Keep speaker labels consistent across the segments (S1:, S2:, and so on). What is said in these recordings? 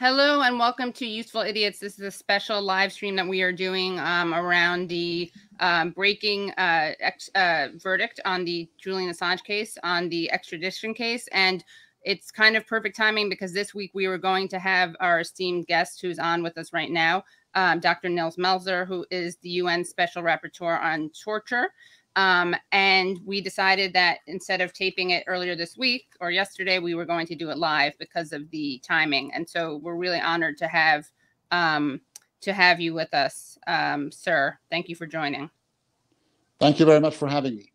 S1: Hello and welcome to Useful Idiots. This is a special live stream that we are doing um, around the um, breaking uh, ex- uh, verdict on the Julian Assange case, on the extradition case. And it's kind of perfect timing because this week we were going to have our esteemed guest who's on with us right now, um, Dr. Nils Melzer, who is the UN Special Rapporteur on Torture. Um, and we decided that instead of taping it earlier this week or yesterday, we were going to do it live because of the timing. And so we're really honored to have um, to have you with us, um, sir. Thank you for joining.
S2: Thank you very much for having me.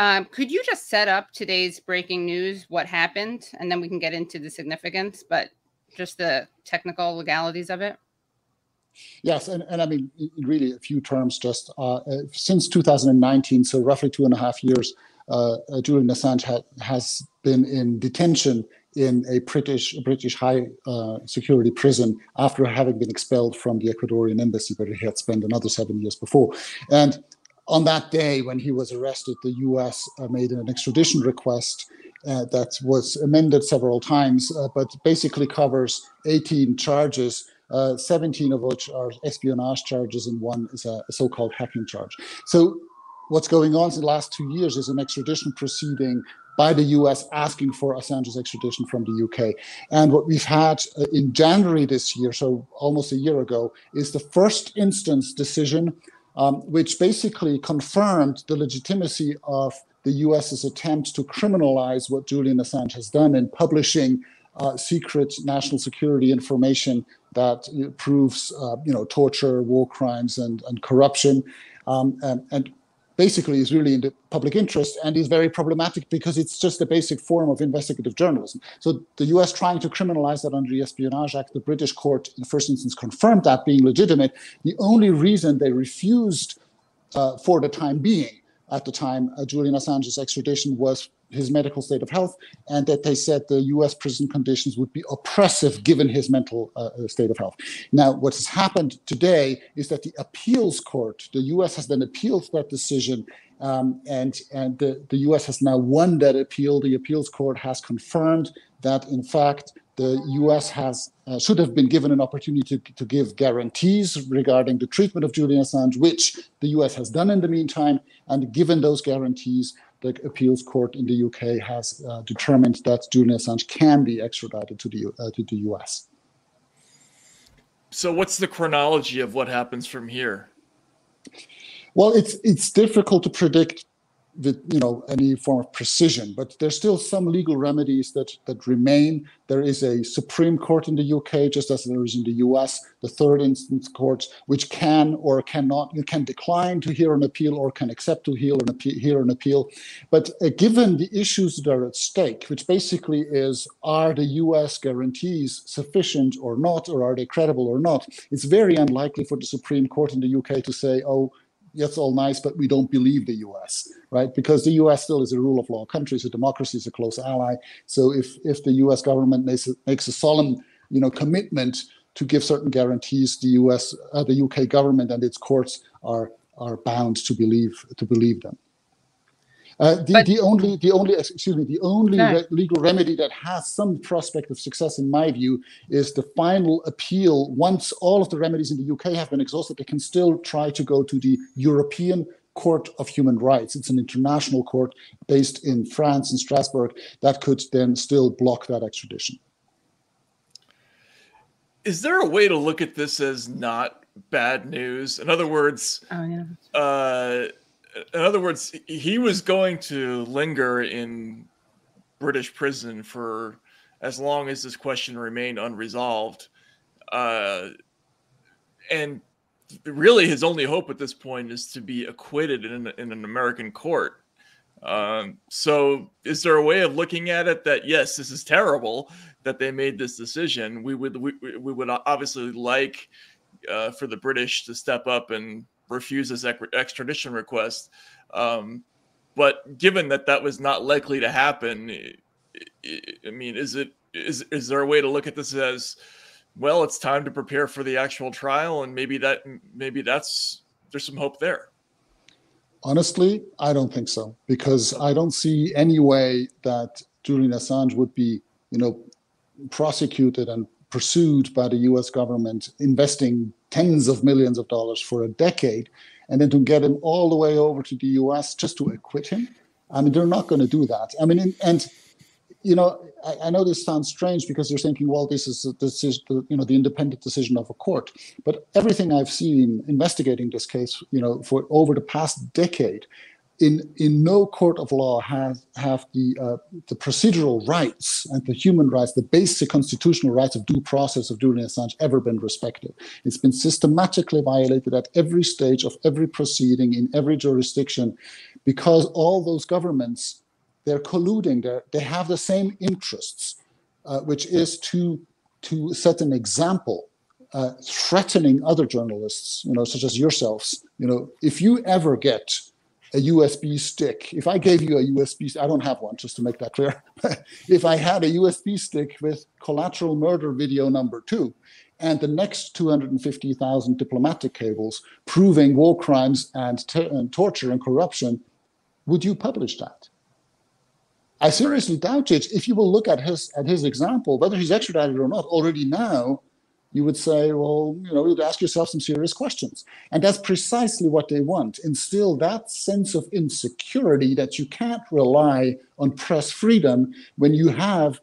S1: Um, could you just set up today's breaking news, what happened, and then we can get into the significance, but just the technical legalities of it?
S2: Yes, and, and I mean, really, a few terms just uh, uh since 2019, so roughly two and a half years, uh, uh, Julian Assange ha- has been in detention in a British British high uh, security prison after having been expelled from the Ecuadorian embassy, where he had spent another seven years before. And on that day, when he was arrested, the U.S. Uh, made an extradition request. that was amended several times, but basically covers 18 charges uh, 17 of which are espionage charges, and one is a, a so called hacking charge. So, what's going on in the last two years is an extradition proceeding by the US asking for Assange's extradition from the UK. And what we've had uh, in January this year, so almost a year ago, is the first instance decision, um, which basically confirmed the legitimacy of the US's attempt to criminalize what Julian Assange has done in publishing uh, secret national security information that proves, uh, you know, torture, war crimes, and, and corruption, um, and, and basically is really in the public interest and is very problematic because it's just a basic form of investigative journalism. So the US trying to criminalize that under the Espionage Act, the British court in the first instance confirmed that being legitimate. The only reason they refused uh, for the time being at the time uh, Julian Assange's extradition was his medical state of health, and that they said the U.S. prison conditions would be oppressive given his mental uh, uh, state of health. Now, what has happened today is that the appeals court, the U.S. has then appealed that decision, um, and and the, the U.S. has now won that appeal. The appeals court has confirmed that, in fact, the U.S. has uh, should have been given an opportunity to, to give guarantees regarding the treatment of Julian Assange, which the U.S. has done in the meantime. And given those guarantees, the appeals court in the UK has uh, determined that Julian Assange can be extradited to the uh, to the US.
S3: So, what's the chronology of what happens from here?
S2: Well, it's it's difficult to predict with you know any form of precision but there's still some legal remedies that that remain there is a supreme court in the uk just as there is in the us the third instance courts which can or cannot you can decline to hear an appeal or can accept to hear an appeal, hear an appeal. but uh, given the issues that are at stake which basically is are the us guarantees sufficient or not or are they credible or not it's very unlikely for the supreme court in the uk to say oh that's all nice, but we don't believe the US, right? Because the US still is a rule of law country, so democracy, is a close ally. So if if the US government makes a, makes a solemn, you know, commitment to give certain guarantees, the US, uh, the UK government and its courts are are bound to believe to believe them. Uh, the, but, the only, the only, excuse me, the only no. re- legal remedy that has some prospect of success, in my view, is the final appeal. Once all of the remedies in the UK have been exhausted, they can still try to go to the European Court of Human Rights. It's an international court based in France in Strasbourg that could then still block that extradition.
S3: Is there a way to look at this as not bad news? In other words, oh, yeah. uh, in other words, he was going to linger in British prison for as long as this question remained unresolved. Uh, and really, his only hope at this point is to be acquitted in, in an American court. Um, so, is there a way of looking at it that yes, this is terrible that they made this decision? We would we, we would obviously like uh, for the British to step up and refuse this extradition request. Um, but given that that was not likely to happen, I mean, is it is is there a way to look at this as well? It's time to prepare for the actual trial, and maybe that maybe that's there's some hope there.
S2: Honestly, I don't think so because I don't see any way that Julian Assange would be, you know, prosecuted and pursued by the US government, investing tens of millions of dollars for a decade, and then to get him all the way over to the US just to acquit him. I mean, they're not going to do that. I mean, and you know, I, I, know this sounds strange because you're thinking, well, this is a decision, you know, the independent decision of a court. But everything I've seen investigating this case, you know, for over the past decade, in in no court of law has have the uh, the procedural rights and the human rights, the basic constitutional rights of due process of Julian Assange ever been respected. It's been systematically violated at every stage of every proceeding in every jurisdiction, because all those governments they're colluding. They're, they have the same interests, uh, which is to to set an example, uh, threatening other journalists, you know, such as yourselves. You know, if you ever get a USB stick, if I gave you a USB, I don't have one, just to make that clear. if I had a USB stick with collateral murder video number two, and the next 250,000 diplomatic cables proving war crimes and, and torture and corruption, would you publish that? I seriously doubt it. If you will look at his at his example, whether he's extradited or not, already now, you would say, well, you know, you'd ask yourself some serious questions. And that's precisely what they want. Instill that sense of insecurity that you can't rely on press freedom when you have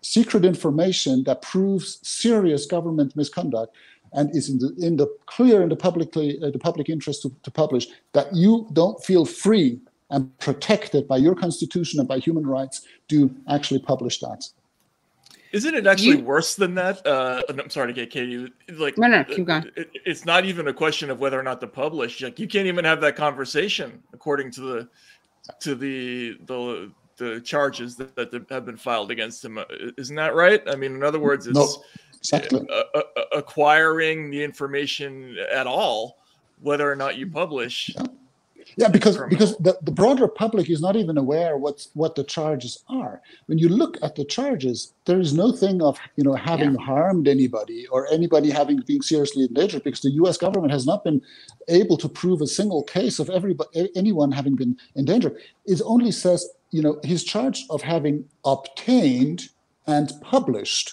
S2: secret information that proves serious government misconduct and is in the, in the clear in the publicly uh, the public interest to, to publish that you don't feel free and protected by your constitution and by human rights to actually publish that.
S3: Isn't it actually you, worse than that? Uh, I'm sorry to get Katie. Like,
S1: no, no, keep going.
S3: It, it's not even a question of whether or not to publish. Like, you can't even have that conversation according to the to the the the charges that, that have been filed against him. Uh, isn't that right? I mean, in other words, it's no, exactly. acquiring the information at all, whether or not you publish. Yeah
S2: yeah, because because the, the broader public is not even aware what's what the charges are. When you look at the charges, there is no thing of you know having yeah. harmed anybody or anybody having been seriously endangered because the U.S. government has not been able to prove a single case of everybody anyone having been endangered. It only says you know he's charged of having obtained and published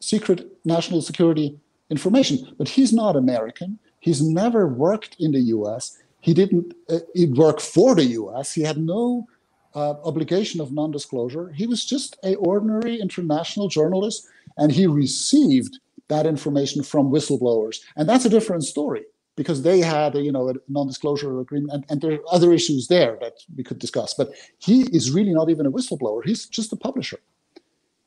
S2: secret national security information, but he's not American. He's never worked in the U.S he didn't uh, work for the US. He had no uh, obligation of non-disclosure. He was just a ordinary international journalist, and he received that information from whistleblowers. And that's a different story because they had a, you know a non-disclosure agreement, and, and there are other issues there that we could discuss. But he is really not even a whistleblower. He's just a publisher.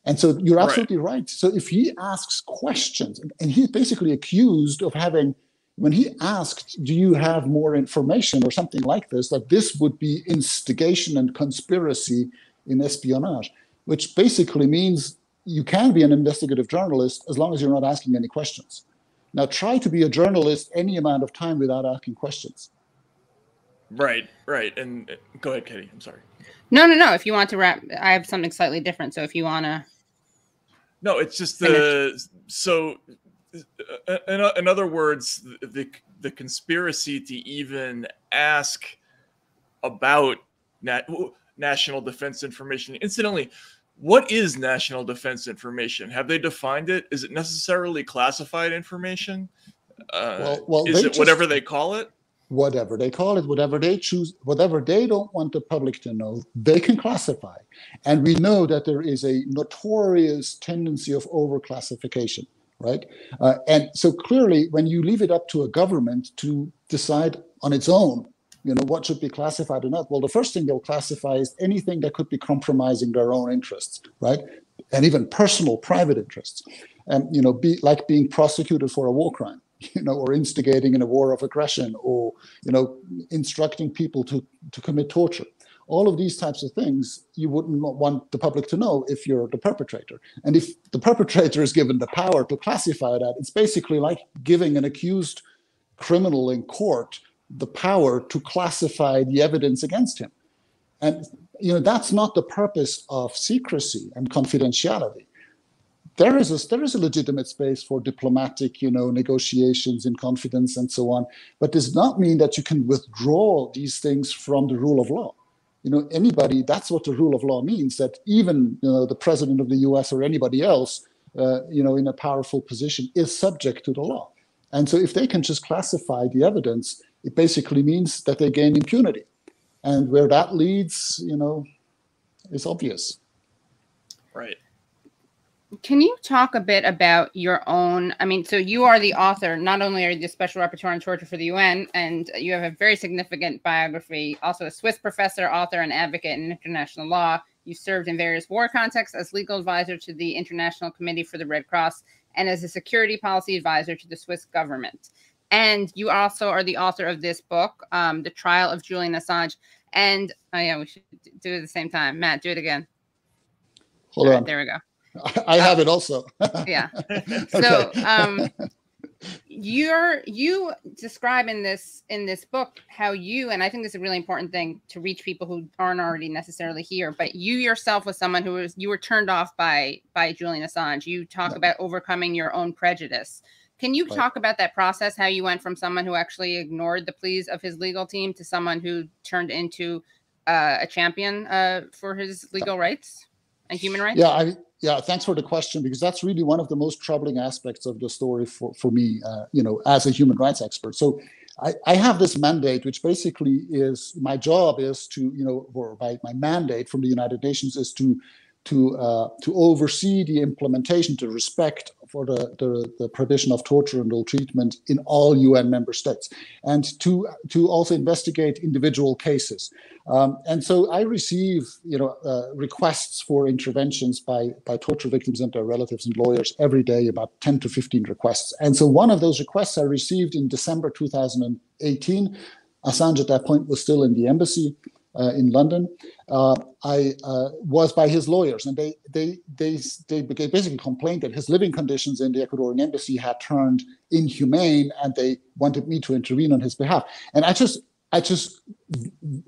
S2: And so you're absolutely right. right. So if he asks questions, and he's basically accused of having when he asked, Do you have more information or something like this, that this would be instigation and conspiracy in espionage, which basically means you can be an investigative journalist as long as you're not asking any questions. Now, try to be a journalist any amount of time without asking questions.
S3: Right, right. And uh, go ahead, Katie. I'm sorry.
S1: No, no, no. If you want to wrap, I have something slightly different. So if you want to.
S3: No, it's just the. So in, in other words, the the conspiracy to even ask about nat- national defense information. Incidentally, what is national defense information? Have they defined it? Is it necessarily classified information? Uh, well, well, is it just, whatever they call it?
S2: Whatever they call it, whatever they choose, whatever they don't want the public to know, they can classify. And we know that there is a notorious tendency of overclassification right? Uh, and so clearly, when you leave it up to a government to decide on its own, you know, what should be classified or not, well, the first thing they'll classify is anything that could be compromising their own interests, right? And even personal, private interests, and you know, be like being prosecuted for a war crime, you know, or instigating in a war of aggression, or you know, instructing people to to commit torture all of these types of things you wouldn't want the public to know if you're the perpetrator. And if the perpetrator is given the power to classify that it's basically like giving an accused criminal in court the power to classify the evidence against him. And you know that's not the purpose of secrecy and confidentiality. There is a there is a legitimate space for diplomatic you know negotiations in confidence and so on but does not mean that you can withdraw these things from the rule of law you know, anybody, that's what the rule of law means, that even, you know, the president of the US or anybody else uh, you know, in a powerful position is subject to the law. And so if they can just classify the evidence, it basically means that they gain impunity. And where that leads, you know, is obvious.
S3: Right.
S1: Can you talk a bit about your own? I mean, so you are the author. Not only are you the special rapporteur on torture for the UN, and you have a very significant biography, also a Swiss professor, author, and advocate in international law. You served in various war contexts as legal advisor to the International Committee for the Red Cross and as a security policy advisor to the Swiss government. And you also are the author of this book, um, The Trial of Julian Assange. And oh, yeah, we should do it at the same time. Matt, do it again.
S2: Hold on.
S1: There we go.
S2: I have it also.
S1: yeah. So um, you're you describe in this in this book how you and I think this is a really important thing to reach people who aren't already necessarily here, but you yourself was someone who was you were turned off by by Julian Assange. You talk about overcoming your own prejudice. Can you right. talk about that process? How you went from someone who actually ignored the pleas of his legal team to someone who turned into uh, a champion uh, for his legal rights and human rights?
S2: Yeah, I yeah, thanks for the question because that's really one of the most troubling aspects of the story for, for me, uh, you know, as a human rights expert. So I, I have this mandate, which basically is my job is to, you know, or my, my mandate from the United Nations is to to uh, to oversee the implementation, to respect for the, the, the, prohibition of torture and ill treatment in all UN member states, and to to also investigate individual cases. Um, and so I receive, you know, uh, requests for interventions by by torture victims and their relatives and lawyers every day, about 10 to 15 requests. And so one of those requests I received in December 2018. Assange at that point was still in the embassy in London, uh, I uh, was by his lawyers, and they they they they basically complained that his living conditions in the Ecuadorian embassy had turned inhumane, and they wanted me to intervene on his behalf. And I just I just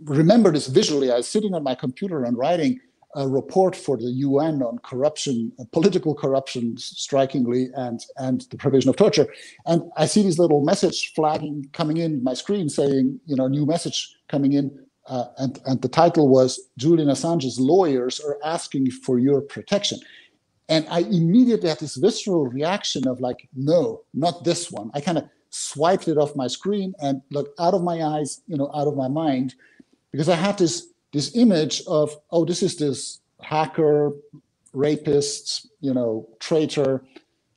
S2: remember this visually. I was sitting on my computer and writing a report for the UN on corruption, political corruption, strikingly, and and the prohibition of torture. And I see this little message flagging coming in my screen saying, you know, new message coming in uh, and, and the title was Julian Assange's lawyers are asking for your protection. And I immediately had this visceral reaction of like, no, not this one. I kind of swiped it off my screen and looked out of my eyes, you know, out of my mind, because I had this this image of, oh, this is this hacker, rapist, you know, traitor,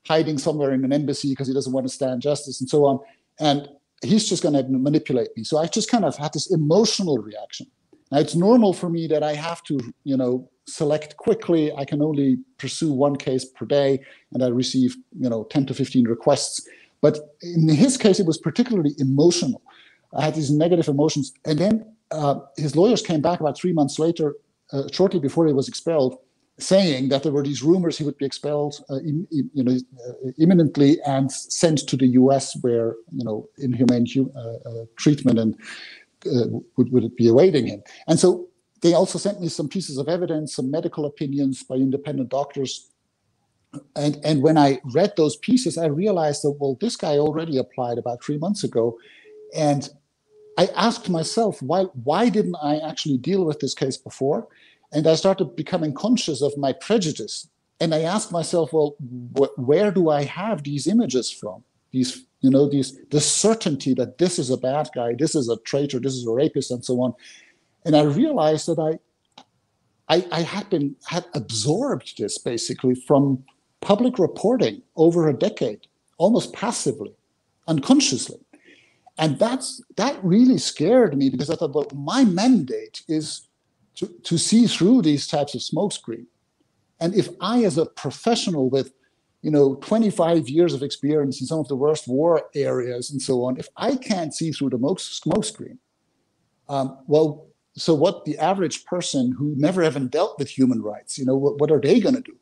S2: hiding somewhere in an embassy because he doesn't want to stand justice and so on. And he's just going to manipulate me. So I just kind of had this emotional reaction. Now it's normal for me that I have to, you know, select quickly. I can only pursue one case per day, and I receive, you know, 10 to 15 requests. But in his case, it was particularly emotional. I had these negative emotions, and then uh, his lawyers came back about three months later, uh, shortly before he was expelled, saying that there were these rumors he would be expelled, uh, in, in, you know, uh, imminently and sent to the U.S., where you know inhumane uh, uh, treatment and uh, would would be awaiting him. And so they also sent me some pieces of evidence, some medical opinions by independent doctors. And and when I read those pieces, I realized that well, this guy already applied about three months ago, and I asked myself why why didn't I actually deal with this case before? And I started becoming conscious of my prejudice. And I asked myself, well, wh- where do I have these images from? These, you know, these the certainty that this is a bad guy, this is a traitor, this is a rapist, and so on. And I realized that I I, I had been had absorbed this basically from public reporting over a decade, almost passively, unconsciously. And that's that really scared me because I thought, well, my mandate is to, to see through these types of smokescreen. And if I, as a professional with you know 25 years of experience in some of the worst war areas and so on, if I can't see through the smokescreen, um, well, so what the average person who never even dealt with human rights, you know, what, what are they going to do?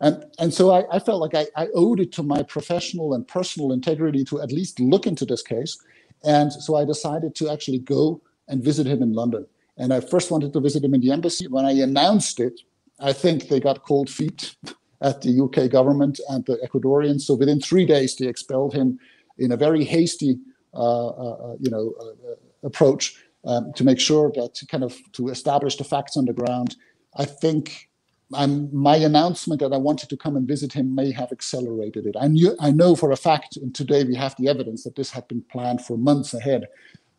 S2: And, and so I, I felt like I, I, owed it to my professional and personal integrity to at least look into this case. And so I decided to actually go and visit him in London. And I first wanted to visit him in the embassy. When I announced it, I think they got cold feet at the UK government and the Ecuadorians. So within three days, they expelled him in a very hasty, uh, uh, uh you know, uh, uh, approach um, to make sure that kind of to establish the facts on the ground. I think I'm, my announcement that I wanted to come and visit him may have accelerated it. I knew, I know for a fact, and today we have the evidence that this had been planned for months ahead,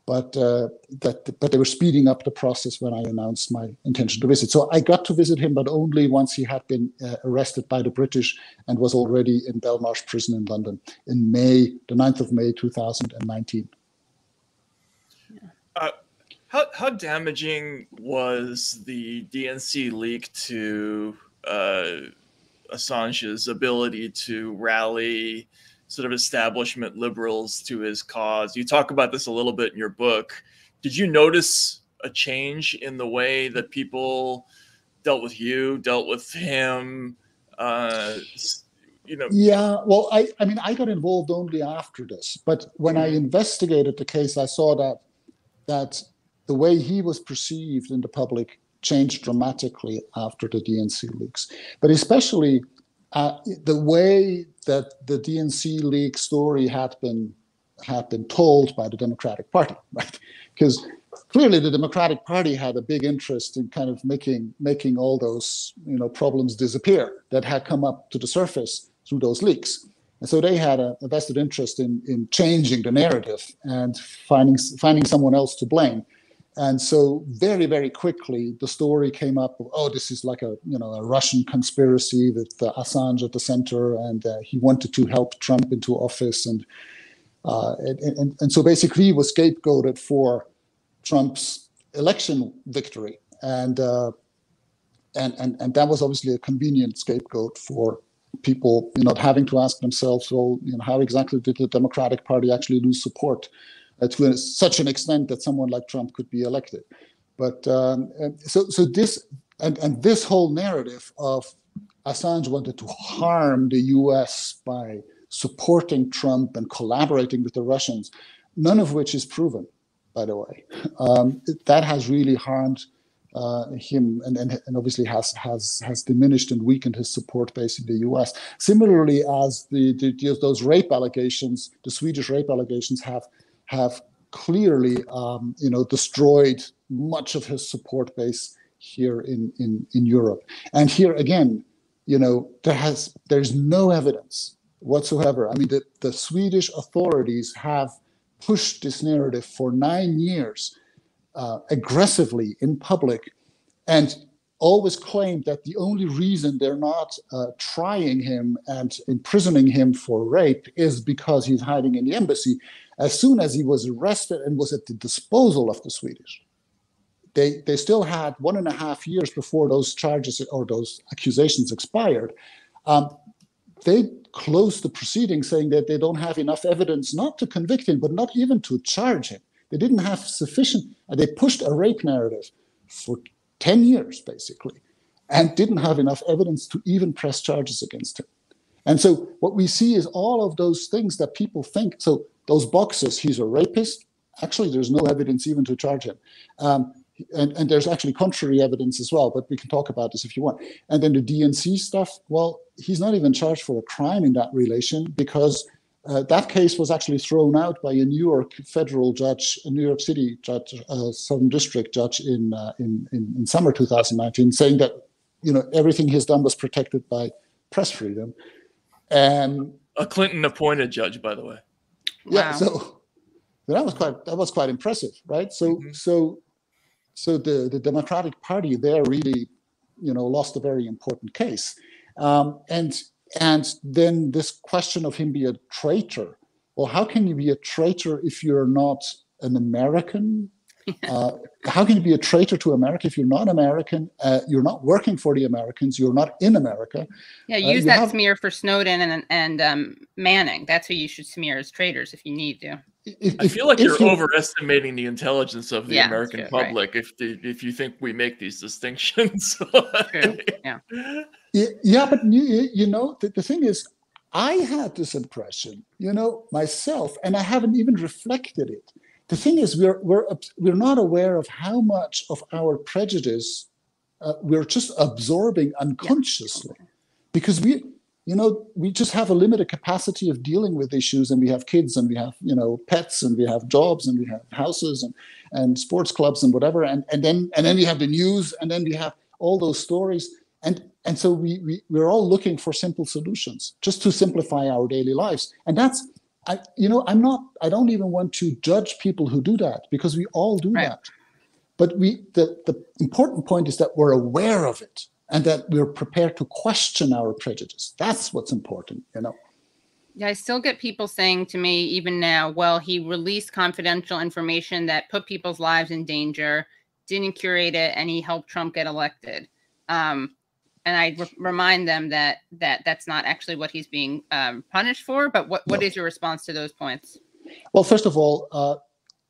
S2: but uh, that but they were speeding up the process when I announced my intention to visit. So I got to visit him, but only once he had been uh, arrested by the British and was already in Belmarsh prison in London in May, the 9th of May, 2019.
S3: Uh, how, how damaging was the DNC leak to uh, Assange's ability to rally sort of establishment liberals to his cause. You talk about this a little bit in your book. Did you notice a change in the way that people dealt with you, dealt with him? Uh, you know.
S2: Yeah, well, I, I mean, I got involved only after this, but when I mm-hmm. investigated the case, I saw that that the way he was perceived in the public changed dramatically after the DNC leaks, but especially uh, the way that the DNC leak story had been had been told by the Democratic Party, right? Because clearly the Democratic Party had a big interest in kind of making making all those you know problems disappear that had come up to the surface through those leaks. And so they had a, a vested interest in in changing the narrative and finding finding someone else to blame. And so very, very quickly, the story came up. Of, oh, this is like a you know a Russian conspiracy with uh, Assange at the center, and uh, he wanted to help Trump into office, and, uh, and, and and so basically he was scapegoated for Trump's election victory, and uh, and and and that was obviously a convenient scapegoat for people, you know, having to ask themselves, well, you know, how exactly did the Democratic Party actually lose support? To such an extent that someone like Trump could be elected. But um, so, so this and, and this whole narrative of Assange wanted to harm the U.S. by supporting Trump and collaborating with the Russians, none of which is proven, by the way. Um, that has really harmed uh, him and, and, and, obviously has, has, has diminished and weakened his support base in the US. Similarly, as the, the, those rape allegations, the Swedish rape allegations have have clearly, um, you know, destroyed much of his support base here in, in, in Europe. And here again, you know, there has there's no evidence whatsoever. I mean, the, the Swedish authorities have pushed this narrative for nine years uh, aggressively in public, and always claimed that the only reason they're not uh, trying him and imprisoning him for rape is because he's hiding in the embassy as soon as he was arrested and was at the disposal of the Swedish, they, they still had one and a half years before those charges or those accusations expired. Um, they closed the proceeding saying that they don't have enough evidence not to convict him, but not even to charge him. They didn't have sufficient, they pushed a rape narrative for 10 years, basically, and didn't have enough evidence to even press charges against him. And so what we see is all of those things that people think. So those boxes, he's a rapist. Actually, there's no evidence even to charge him. Um, and, and there's actually contrary evidence as well, but we can talk about this if you want. And then the DNC stuff, well, he's not even charged for a crime in that relation because uh, that case was actually thrown out by a New York federal judge, a New York City judge, uh, Southern District judge in, uh, in, in, in summer 2019, saying that you know everything he's done was protected by press freedom. And
S3: a Clinton appointed judge, by the way.
S2: Yeah, wow. so that was quite that was quite impressive, right? So mm-hmm. so so the the Democratic Party there really, you know, lost a very important case, um, and and then this question of him be a traitor. Well, how can you be a traitor if you're not an American uh, how can you be a traitor to America if you're not American? Uh, you're not working for the Americans. You're not in America.
S1: Yeah, uh, use uh, that have, smear for Snowden and and um, Manning. That's who you should smear as traitors if you need to.
S3: If, I feel like you're you, overestimating the intelligence of the yeah, American true, public right. if the, if you think we make these distinctions.
S2: Yeah. yeah. Yeah, but you, you know the, the thing is, I had this impression, you know, myself, and I haven't even reflected it the thing is, we're, we're, we're not aware of how much of our prejudice uh, we're just absorbing unconsciously yeah. because we, you know, we just have a limited capacity of dealing with issues and we have kids and we have, you know, pets and we have jobs and we have houses and, and sports clubs and whatever. And, and then, and then we have the news and then we have all those stories. And and so we, we we're all looking for simple solutions just to simplify our daily lives and that's I, you know i'm not i don't even want to judge people who do that because we all do right. that but we the, the important point is that we're aware of it and that we're prepared to question our prejudice that's what's important you know
S1: yeah, I still get people saying to me, even now, well, he released confidential information that put people's lives in danger, didn't curate it, and he helped Trump get elected. Um, and I re- remind them that that that's not actually what he's being um, punished for. But what, what no. is your response to those points?
S2: Well, first of all, uh,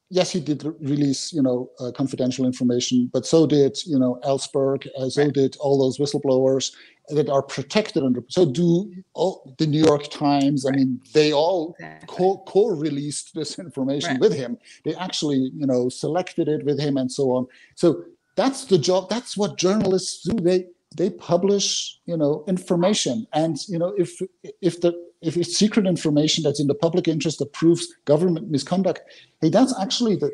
S2: yes, he did release you know uh, confidential information, but so did you know Ellsberg, uh, so right. did all those whistleblowers that are protected under. So do all, the New York Times. Right. I mean, they all exactly. co- co-released this information right. with him. They actually you know selected it with him and so on. So that's the job. That's what journalists do. They they publish you know information. And you know if if the if it's secret information that's in the public interest that proves government misconduct hey that's actually the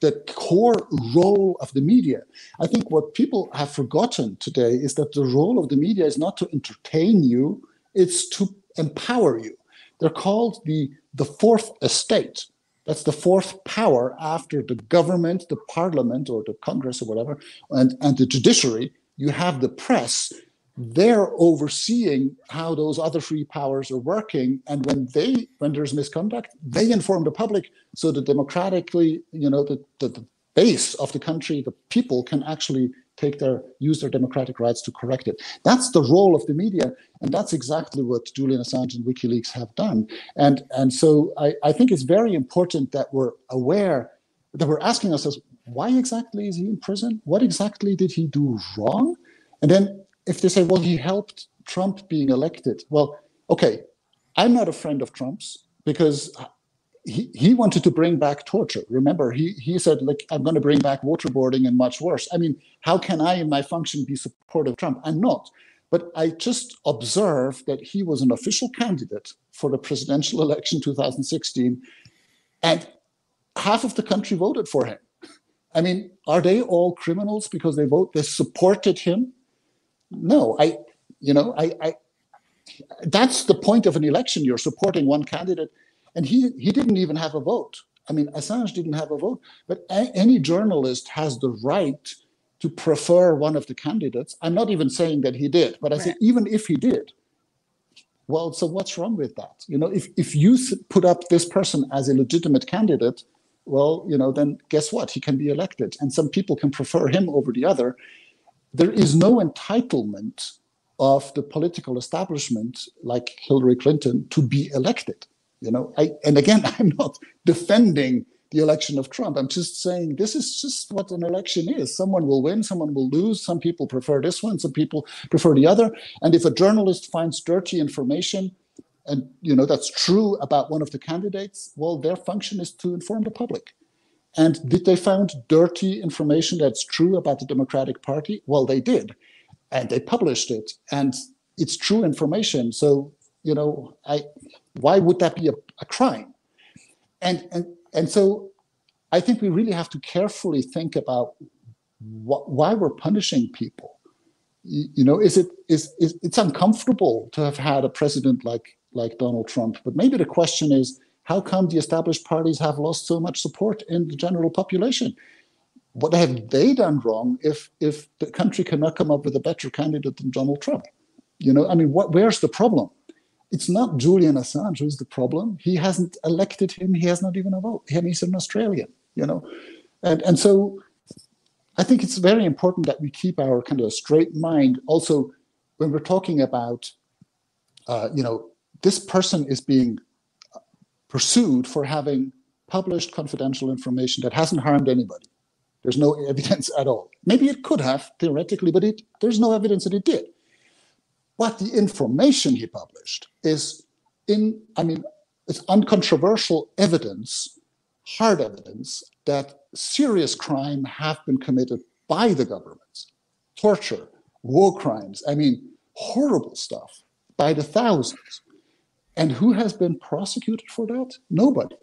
S2: the core role of the media. I think what people have forgotten today is that the role of the media is not to entertain you it's to empower you. They're called the the fourth estate. That's the fourth power after the government the parliament or the congress or whatever and and the judiciary you have the press they're overseeing how those other three powers are working. And when they when there's misconduct they inform the public so that democratically you know the, the, the base of the country the people can actually take their use their democratic rights to correct it. That's the role of the media and that's exactly what julian assange and wikileaks have done. And and so i, I think it's very important that we're aware that we're asking ourselves why exactly is he in prison? What exactly did he do wrong? And then if they say, well, he helped Trump being elected, well, okay, I'm not a friend of Trump's because he, he wanted to bring back torture. Remember, he, he said, like, I'm going to bring back waterboarding and much worse. I mean, how can I, in my function, be supportive of Trump? I'm not. But I just observed that he was an official candidate for the presidential election 2016, and half of the country voted for him. I mean, are they all criminals because they vote? They supported him? No, I, you know, I, I, that's the point of an election. You're supporting one candidate, and he he didn't even have a vote. I mean, Assange didn't have a vote, but a, any journalist has the right to prefer one of the candidates. I'm not even saying that he did, but I right. say even if he did, well, so what's wrong with that? You know, if if you put up this person as a legitimate candidate, well, you know, then guess what? He can be elected, and some people can prefer him over the other. There is no entitlement of the political establishment, like Hillary Clinton, to be elected. You know, I, and again, I'm not defending the election of Trump. I'm just saying this is just what an election is. Someone will win, someone will lose. Some people prefer this one, some people prefer the other. And if a journalist finds dirty information, and you know that's true about one of the candidates. Well their function is to inform the public. And did they find dirty information that's true about the democratic party? Well they did. And they published it. And it's true information. So you know i why would that be a, a crime? And and and so i think we really have to carefully think about wh- why we're punishing people. You know is it is, is it's uncomfortable to have had a president like like Donald Trump. But maybe the question is how come the established parties have lost so much support in the general population? What have they done wrong if if the country cannot come up with a better candidate than Donald Trump? You know, I mean, what where's the problem? It's not Julian Assange who's the problem. He hasn't elected him. He has not even a vote. He's an Australian, you know, and and so I think it's very important that we keep our kind of straight mind. Also, when we're talking about, uh, you know, this person is being pursued for having published confidential information that hasn't harmed anybody. There's no evidence at all. Maybe it could have theoretically, but it, there's no evidence that it did. But the information he published is in, I mean, it's uncontroversial evidence, hard evidence that serious crime have been committed by the governments, torture, war crimes, I mean, horrible stuff by the thousands. And who has been prosecuted for that? Nobody.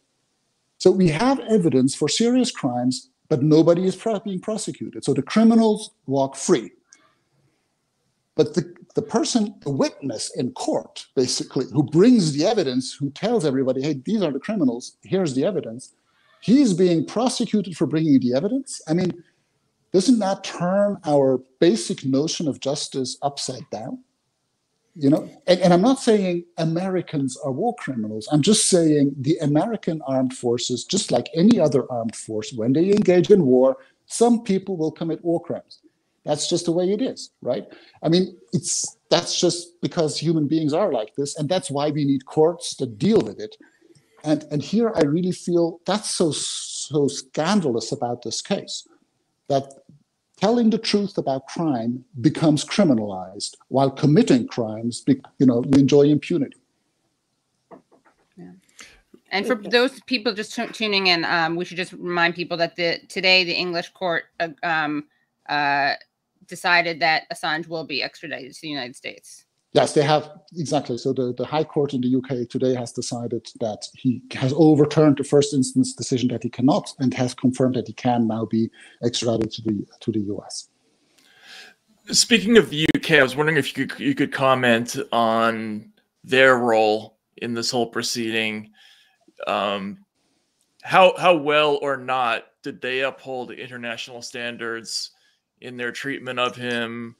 S2: So we have evidence for serious crimes, but nobody is being prosecuted. So the criminals walk free. But the, the person, the witness in court, basically, who brings the evidence, who tells everybody, hey, these are the criminals, here's the evidence, he's being prosecuted for bringing the evidence. I mean, doesn't that turn our basic notion of justice upside down? You know, and, and I'm not saying Americans are war criminals. I'm just saying the American armed forces, just like any other armed force, when they engage in war, some people will commit war crimes. That's just the way it is, right? I mean, it's that's just because human beings are like this, and that's why we need courts to deal with it. And and here I really feel that's so so scandalous about this case, that telling the truth about crime becomes criminalized, while committing crimes, you know, you enjoy impunity. yeah.
S1: And for those people just t- tuning in, um, we should just remind people that the today the English court uh, um, uh, decided that Assange will be extradited to the United States.
S2: Yes, they have exactly. So the, the High Court in the UK today has decided that he has overturned the first instance decision that he cannot, and has confirmed that he can now be extradited to the to the US.
S3: Speaking of the UK, I was wondering if you could you could comment on their role in this whole proceeding. Um, how how well or not did they uphold international standards in their treatment of him?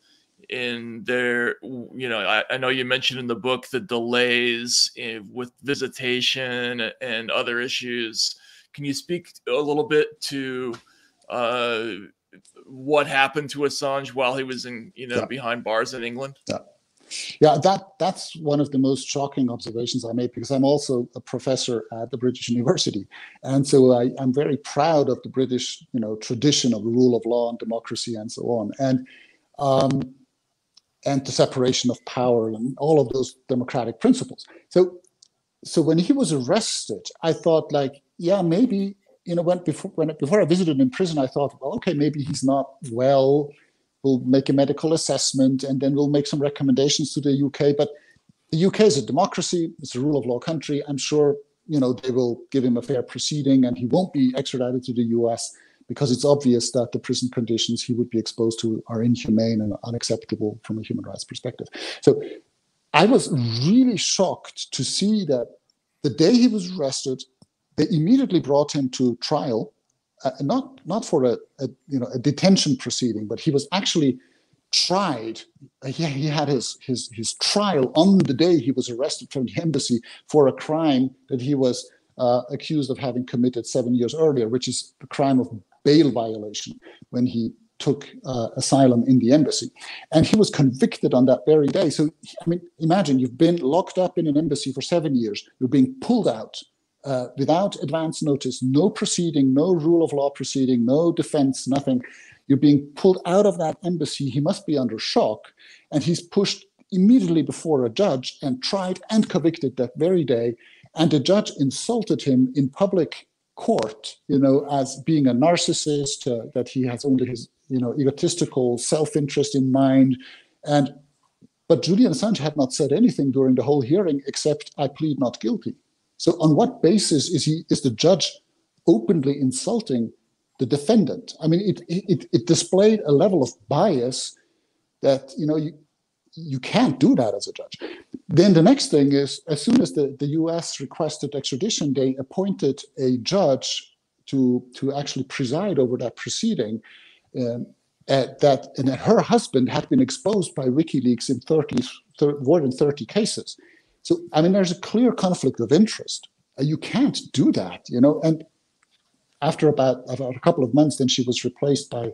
S3: In their you know I, I, know you mentioned in the book the delays in, with visitation and other issues. Can you speak a little bit to uh, what happened to assange while he was in you know yeah. behind bars in england?
S2: Yeah. Yeah that that's one of the most shocking observations i made because i'm also a professor at the british university. And so I, i'm very proud of the british you know tradition of the rule of law and democracy and so on. And um, and the separation of power and all of those democratic principles. So, so when he was arrested, I thought like, yeah, maybe you know when before when before I visited him in prison, I thought, well, okay, maybe he's not well. We'll make a medical assessment and then we'll make some recommendations to the UK. But the UK is a democracy; it's a rule of law country. I'm sure you know they will give him a fair proceeding and he won't be extradited to the US because it's obvious that the prison conditions he would be exposed to are inhumane and unacceptable from a human rights perspective. So I was really shocked to see that the day he was arrested, they immediately brought him to trial, uh, not not for a, a, you know a detention proceeding, but he was actually tried. He, he had his his his trial on the day he was arrested from the embassy for a crime that he was uh, accused of having committed seven years earlier, which is the crime of bail violation when he took uh, asylum in the embassy. And he was convicted on that very day. So, I mean, imagine you've been locked up in an embassy for seven years, you're being pulled out uh, without advance notice, no proceeding, no rule of law proceeding, no defense, nothing. You're being pulled out of that embassy. He must be under shock. And he's pushed immediately before a judge and tried and convicted that very day. And the judge insulted him in public court, you know, as being a narcissist, uh, that he has only his, you know, egotistical self-interest in mind. And but Julian Assange had not said anything during the whole hearing except I plead not guilty. So on what basis is he is the judge openly insulting the defendant? I mean, it it, it displayed a level of bias that you know you, you can't do that as a judge. Then the next thing is, as soon as the, the US requested extradition, they appointed a judge to, to actually preside over that proceeding. Um, that and that her husband had been exposed by WikiLeaks in 30, 30, more than 30 cases. So, I mean, there's a clear conflict of interest. Uh, you can't do that, you know. And after about, about a couple of months, then she was replaced by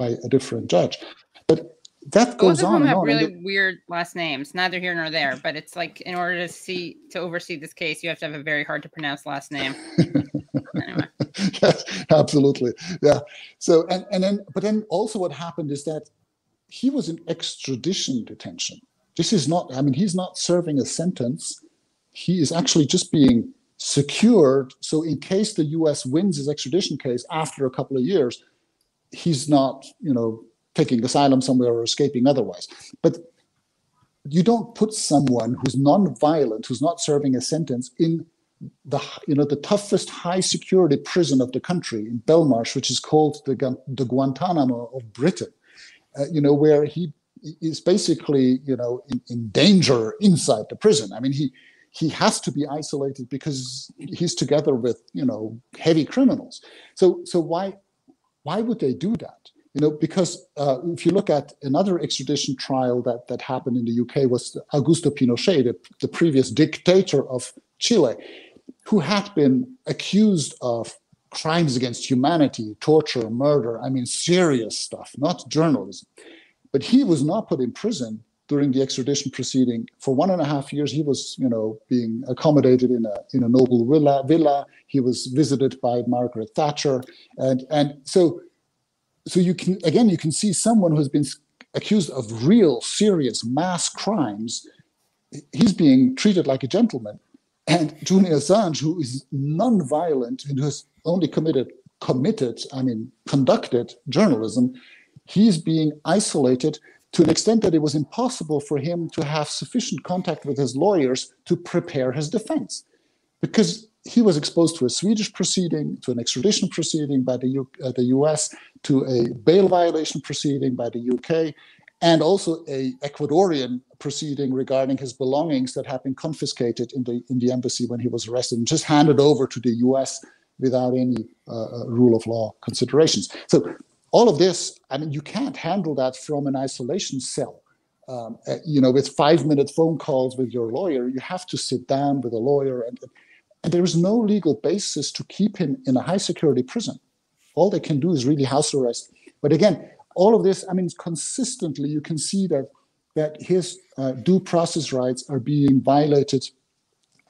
S2: by a different judge. But that goes
S1: Both
S2: of
S1: them
S2: have
S1: really weird last names. Neither here nor there, but it's like in order to see to oversee this case, you have to have a very hard to pronounce last name.
S2: anyway. yes, absolutely. Yeah. So and and then but then also what happened is that he was in extradition detention. This is not. I mean, he's not serving a sentence. He is actually just being secured. So in case the U.S. wins his extradition case after a couple of years, he's not, you know, taking asylum somewhere or escaping otherwise. But you don't put someone who's non-violent, who's not serving a sentence, in the you know the toughest high security prison of the country in Belmarsh, which is called the, the Guantanamo of Britain. Uh, you know where he is basically, you know, in, in danger inside the prison. I mean, he he has to be isolated because he's together with, you know, heavy criminals. So so why why would they do that? You know, because uh, if you look at another extradition trial that that happened in the UK was Augusto Pinochet, the, the previous dictator of Chile, who had been accused of crimes against humanity, torture, murder. I mean, serious stuff, not journalism. But he was not put in prison during the extradition proceeding. For one and a half years, he was, you know, being accommodated in a in a noble villa. Villa. He was visited by Margaret Thatcher, and and so so you can again you can see someone who's been accused of real serious mass crimes. He's being treated like a gentleman, and Julian Assange, who is non-violent and who has only committed committed, I mean, conducted journalism, he's being isolated to an extent that it was impossible for him to have sufficient contact with his lawyers to prepare his defense. Because he was exposed to a Swedish proceeding, to an extradition proceeding by the, U, uh, the US, to a bail violation proceeding by the UK, and also a Ecuadorian proceeding regarding his belongings that had been confiscated in the in the embassy when he was arrested and just handed over to the US without any uh, uh, rule of law considerations. So all of this, I mean, you can't handle that from an isolation cell. Um, uh, you know, with five minute phone calls with your lawyer, you have to sit down with a lawyer, and, and there is no legal basis to keep him in a high security prison. All they can do is really house arrest. But again, all of this, I mean, consistently, you can see that that his uh, due process rights are being violated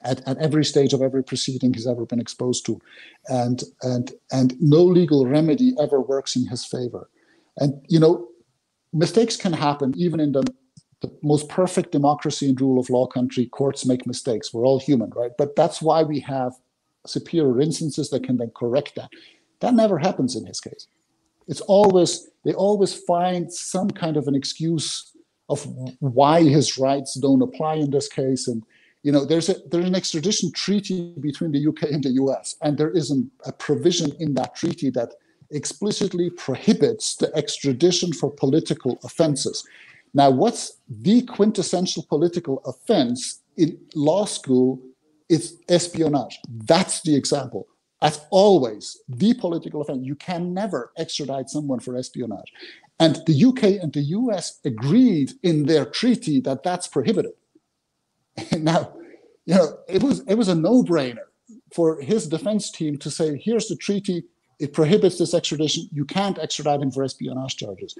S2: at, at every stage of every proceeding he's ever been exposed to. And, and, and no legal remedy ever works in his favor. And, you know, mistakes can happen even in the, the most perfect democracy and rule of law country. Courts make mistakes. We're all human, right? But that's why we have superior instances that can then correct that. That never happens in his case. It's always, they always find some kind of an excuse of why his rights don't apply in this case. And, you know, there's a there's an extradition treaty between the UK and the US, and there isn't a provision in that treaty that explicitly prohibits the extradition for political offenses. Now, what's the quintessential political offense in law school? It's espionage. That's the example. As always, the political offense. You can never extradite someone for espionage. And the UK and the US agreed in their treaty that that's prohibited. now, you know, it was it was a no-brainer for his defense team to say, here's the treaty, it prohibits this extradition, you can't extradite him for espionage charges.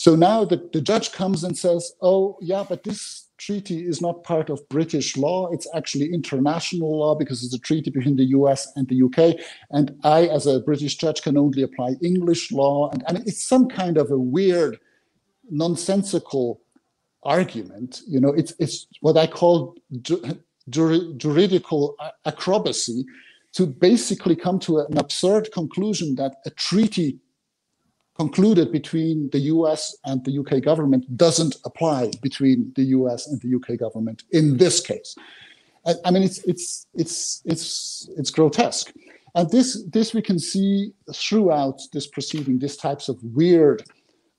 S2: So now the, the judge comes and says, oh, yeah, but this treaty is not part of British law. It's actually international law because it's a treaty between the US and the UK. And I, as a British judge, can only apply English law. And, and it's some kind of a weird, nonsensical argument. You know, it's it's what I call ju- jur- juridical acrobacy to basically come to an absurd conclusion that a treaty concluded between the US and the UK government doesn't apply between the US and the UK government in this case. I, I mean, it's it's it's it's it's grotesque, and this this we can see throughout this proceeding. These types of weird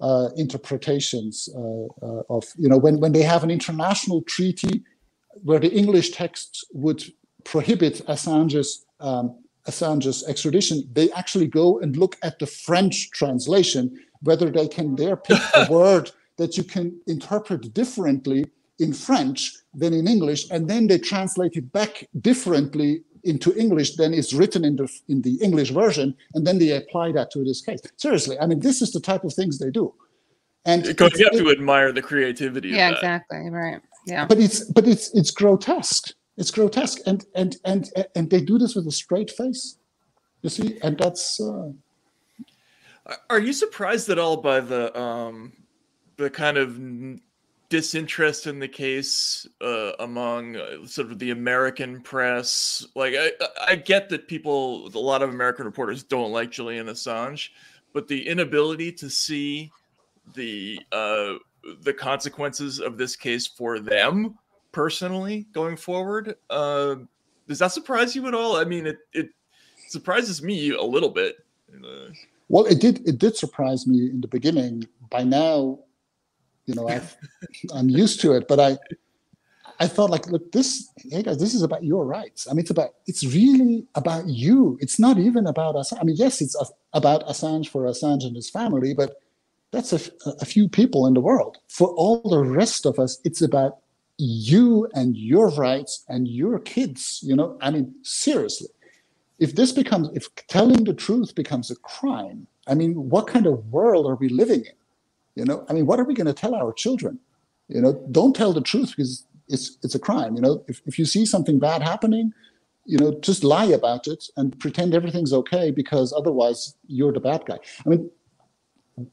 S2: uh, interpretations uh, uh, of, you know, when, when they have an international treaty where the English text would prohibit Assange's, um, Assange's extradition, they actually go and look at the French translation, whether they can there pick a word that you can interpret differently in French than in English, and then they translate it back differently into English than is written in the in the English version, and then they apply that to this case. Seriously, I mean, this is the type of things they do.
S3: And because you have it, to admire the creativity.
S1: Yeah, exactly. Right. Yeah.
S2: But it's but it's it's grotesque. It's grotesque, and and and and they do this with a straight face. You see, and that's. Uh,
S3: Are you surprised at all by the um, the kind of disinterest in the case uh, among uh, sort of the American press. Like, I, I get that people, a lot of American reporters don't like Julian Assange, but the inability to see the uh, the consequences of this case for them personally going forward, uh, does that surprise you at all? I mean, it it surprises me a little bit.
S2: Well, it did. It did surprise me in the beginning. By now, you know, I've, I'm used to it, but I, I thought like, look, this, hey guys, this is about your rights. I mean, it's about, it's really about you. It's not even about us. I mean, yes, it's a, about Assange for Assange and his family, but that's a, a few people in the world. For all the rest of us, it's about you and your rights and your kids. You know, I mean, seriously, if this becomes, if telling the truth becomes a crime, I mean, what kind of world are we living in? You know, I mean, what are we going to tell our children? You know, don't tell the truth because it's it's a crime. You know, if, if you see something bad happening, you know, just lie about it and pretend everything's okay because otherwise you're the bad guy. I mean,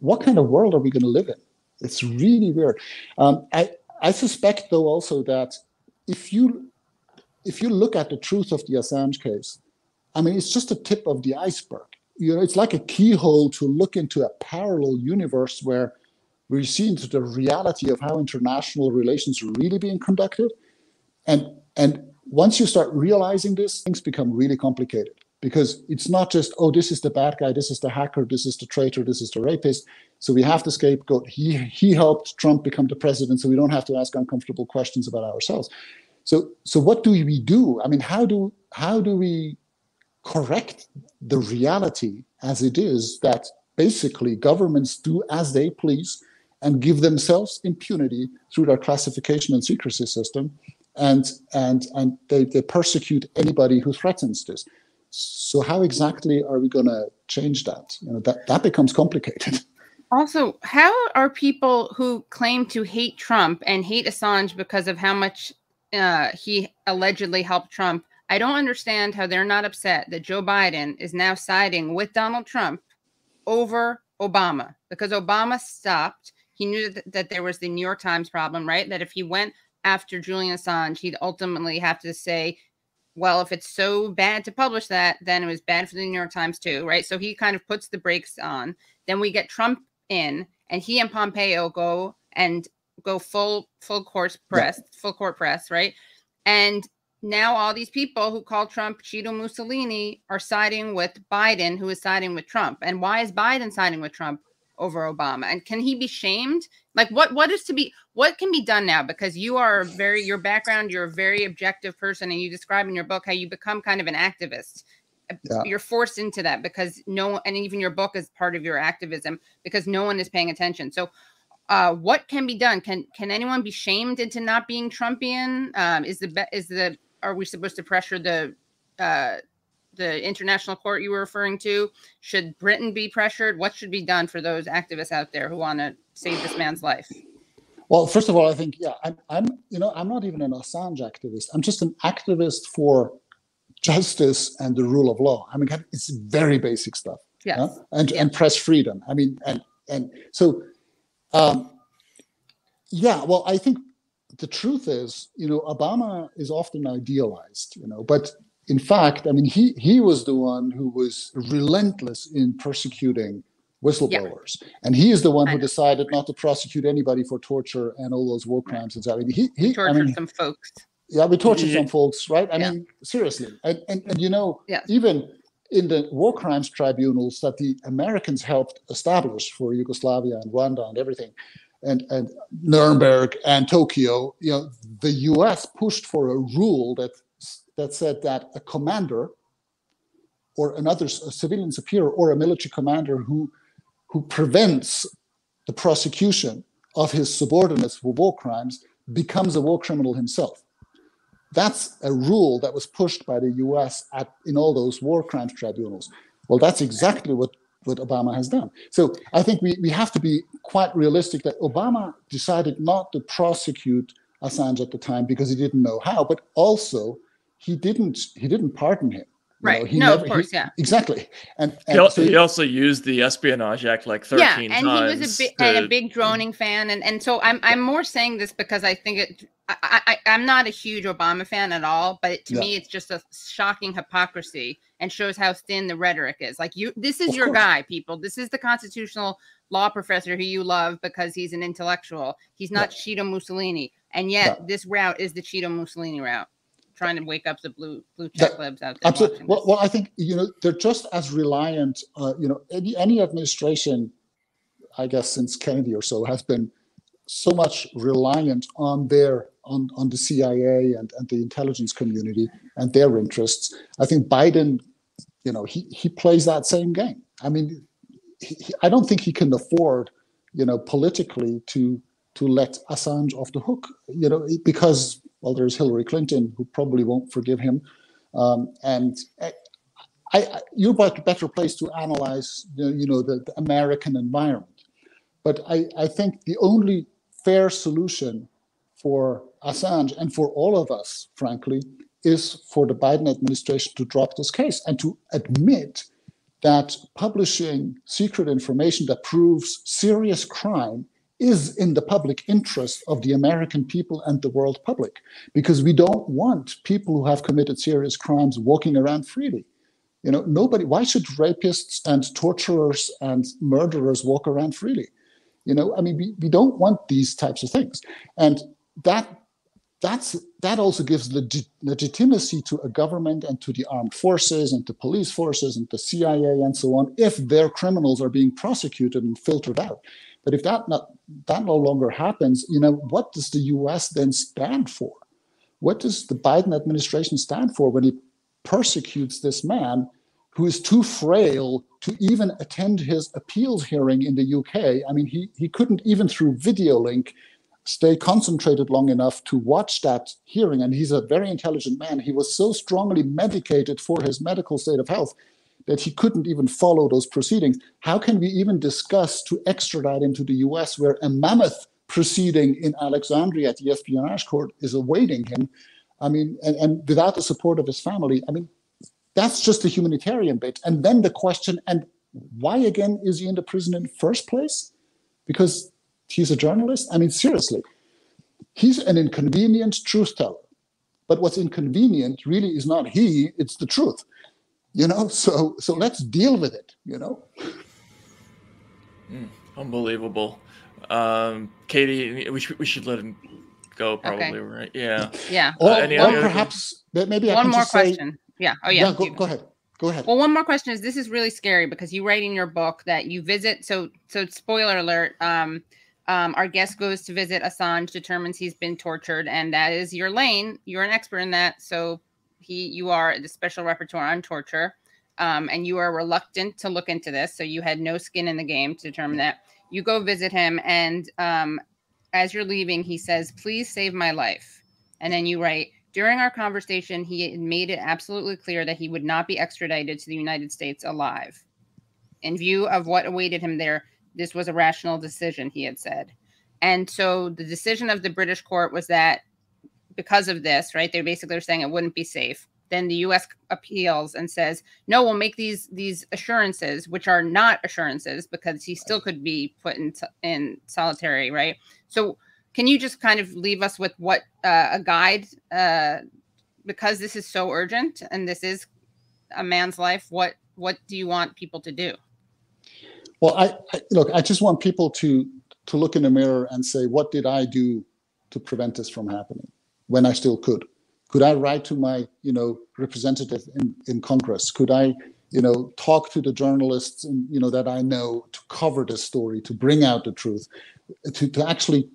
S2: what kind of world are we going to live in? It's really weird. Um, I I suspect though also that if you if you look at the truth of the Assange case, I mean, it's just a tip of the iceberg. You know, it's like a keyhole to look into a parallel universe where we see into the reality of how international relations are really being conducted. And and once you start realizing this, things become really complicated because it's not just, oh, this is the bad guy, this is the hacker, this is the traitor, this is the rapist. So we have the scapegoat. He he helped Trump become the president, so we don't have to ask uncomfortable questions about ourselves. So so what do we do? I mean, how do how do we correct the reality as it is that basically governments do as they please and give themselves impunity through their classification and secrecy system and and and they, they persecute anybody who threatens this so how exactly are we going to change that? You know that that becomes complicated.
S1: Also how are people who claim to hate trump and hate assange because of how much uh, he allegedly helped trump i don't understand how they're not upset that joe biden is now siding with donald trump over obama. Because obama stopped he knew that, that there was the New York Times problem, right? That if he went after Julian Assange, he'd ultimately have to say, well, if it's so bad to publish that, then it was bad for the New York Times too, right? So he kind of puts the brakes on. Then we get Trump in, and he and Pompeo go and go full full court press, yeah. full court press, right? And now all these people who call Trump Cheeto Mussolini are siding with Biden, who is siding with Trump. And why is Biden siding with Trump? Over Obama? And can he be shamed? Like what what is to be what can be done now? Because you are very your background, you're a very objective person, and you describe in your book how you become kind of an activist. Yeah. You're forced into that because no and even your book is part of your activism because no one is paying attention. So uh, what can be done? Can can anyone be shamed into not being Trumpian? Um, is the is the are we supposed to pressure the uh, the international court you were referring to? Should Britain be pressured? What should be done for those activists out there who want to save this man's life?
S2: Well, first of all, I think yeah, I'm, I'm you know I'm not even an Assange activist. I'm just an activist for justice and the rule of law. I mean, it's very basic stuff.
S1: Yeah,
S2: and and press freedom. I mean, and and so, um, yeah. Well, I think the truth is, you know, Obama is often idealized, you know, but in fact, I mean, he he was the one who was relentless in persecuting whistleblowers, yeah. and he is the one who decided not to prosecute anybody for torture and all those war crimes and stuff. I mean, he he
S1: tortured
S2: I mean,
S1: some folks.
S2: Yeah, we tortured some folks, right? I yeah. mean, seriously, and, and and you know,
S1: yeah.
S2: even in the war crimes tribunals that the Americans helped establish for Yugoslavia and Rwanda and everything, and, and Nuremberg and Tokyo, you know, the US pushed for a rule that that said that a commander or another civilian superior or a military commander who who prevents the prosecution of his subordinates for war crimes becomes a war criminal himself. That's a rule that was pushed by the US at, in all those war crimes tribunals. Well, that's exactly what, what Obama has done. So I think we, we have to be quite realistic that Obama decided not to prosecute Assange at the time because he didn't know how, but also he didn't he didn't pardon him.
S1: right.
S2: Know,
S1: no, never, of course,
S2: he,
S1: yeah.
S2: Exactly. And, and
S3: he, also, so he, he, also used the Espionage Act like 13 yeah,
S1: and
S3: times.
S1: he was a, bi- to, a big droning fan. And, and so I'm, I'm more saying this because I think it, I, I, am not a huge Obama fan at all, but to yeah. me, it's just a shocking hypocrisy and shows how thin the rhetoric is. Like you, this is of your course. guy, people. This is the constitutional law professor who you love because he's an intellectual. He's not yeah. Cheeto Mussolini. And yet yeah. this route is the Cheeto Mussolini route trying to wake up the blue blue check libs out there.
S2: Absolutely. Well, well, I think you know they're just as reliant. Uh, you know, any any administration, I guess since Kennedy or so, has been so much reliant on their on, on the CIA and, and the intelligence community and their interests. I think Biden, you know, he, he plays that same game. I mean, he, I don't think he can afford, you know, politically to to let Assange off the hook, you know, because well, there's Hillary Clinton who probably won't forgive him, um, and I, I, you're about a better place to analyze, you know, the, the American environment. But I, I think the only fair solution for Assange and for all of us, frankly, is for the Biden administration to drop this case and to admit that publishing secret information that proves serious crime is in the public interest of the American people and the world public, because we don't want people who have committed serious crimes walking around freely. You know, nobody, why should rapists and torturers and murderers walk around freely? You know, I mean, we, we don't want these types of things. And that that's that also gives legit, legitimacy to a government and to the armed forces and to police forces and the CIA and so on if their criminals are being prosecuted and filtered out. But if that not, that no longer happens, you know, what does the U.S. then stand for? What does the Biden administration stand for when he persecutes this man who is too frail to even attend his appeals hearing in the UK? I mean, he he couldn't even through video link stay concentrated long enough to watch that hearing. And he's a very intelligent man. He was so strongly medicated for his medical state of health that he couldn't even follow those proceedings. How can we even discuss to extradite him to the US, where a mammoth proceeding in Alexandria at the espionage court is awaiting him? I mean, and, and without the support of his family, I mean, that's just the humanitarian bit. And then the question, and why again is he in the prison in the first place? Because he's a journalist. I mean, seriously, he's an inconvenient truth teller. But what's inconvenient really is not he; it's the truth. You know. So so let's deal with it. You know.
S3: Mm, unbelievable, um, Katie. We should we should let him go. Probably okay. right. Yeah.
S1: Yeah.
S2: Or, uh, or perhaps maybe I
S1: one more
S2: question.
S1: Say, yeah. Oh yeah.
S2: yeah go, go ahead. Go ahead.
S1: Well, one more question is this is really scary because you write in your book that you visit. So so spoiler alert. Um, um, our guest goes to visit Assange, determines he's been tortured, and that is your lane. You're an expert in that, so he, you are the special rapporteur on torture, um, and you are reluctant to look into this. So you had no skin in the game to determine that. You go visit him, and um, as you're leaving, he says, "Please save my life," and then you write. During our conversation, he made it absolutely clear that he would not be extradited to the United States alive. In view of what awaited him there, this was a rational decision, he had said. And so the decision of the British court was that because of this, right, they basically are saying it wouldn't be safe. Then the U.S. appeals and says, no, we'll make these these assurances, which are not assurances because he still could be put in in solitary, right? So can you just kind of leave us with what uh, a guide, uh, because this is so urgent and this is a man's life. What what do you want people to do?
S2: Well, I, I, look. I just want people to to look in the mirror and say, what did I do to prevent this from happening when I still could? Could I write to my, you know, representative in, in Congress? Could I, you know, talk to the journalists, you know, that I know to cover the story, to bring out the truth, to, to actually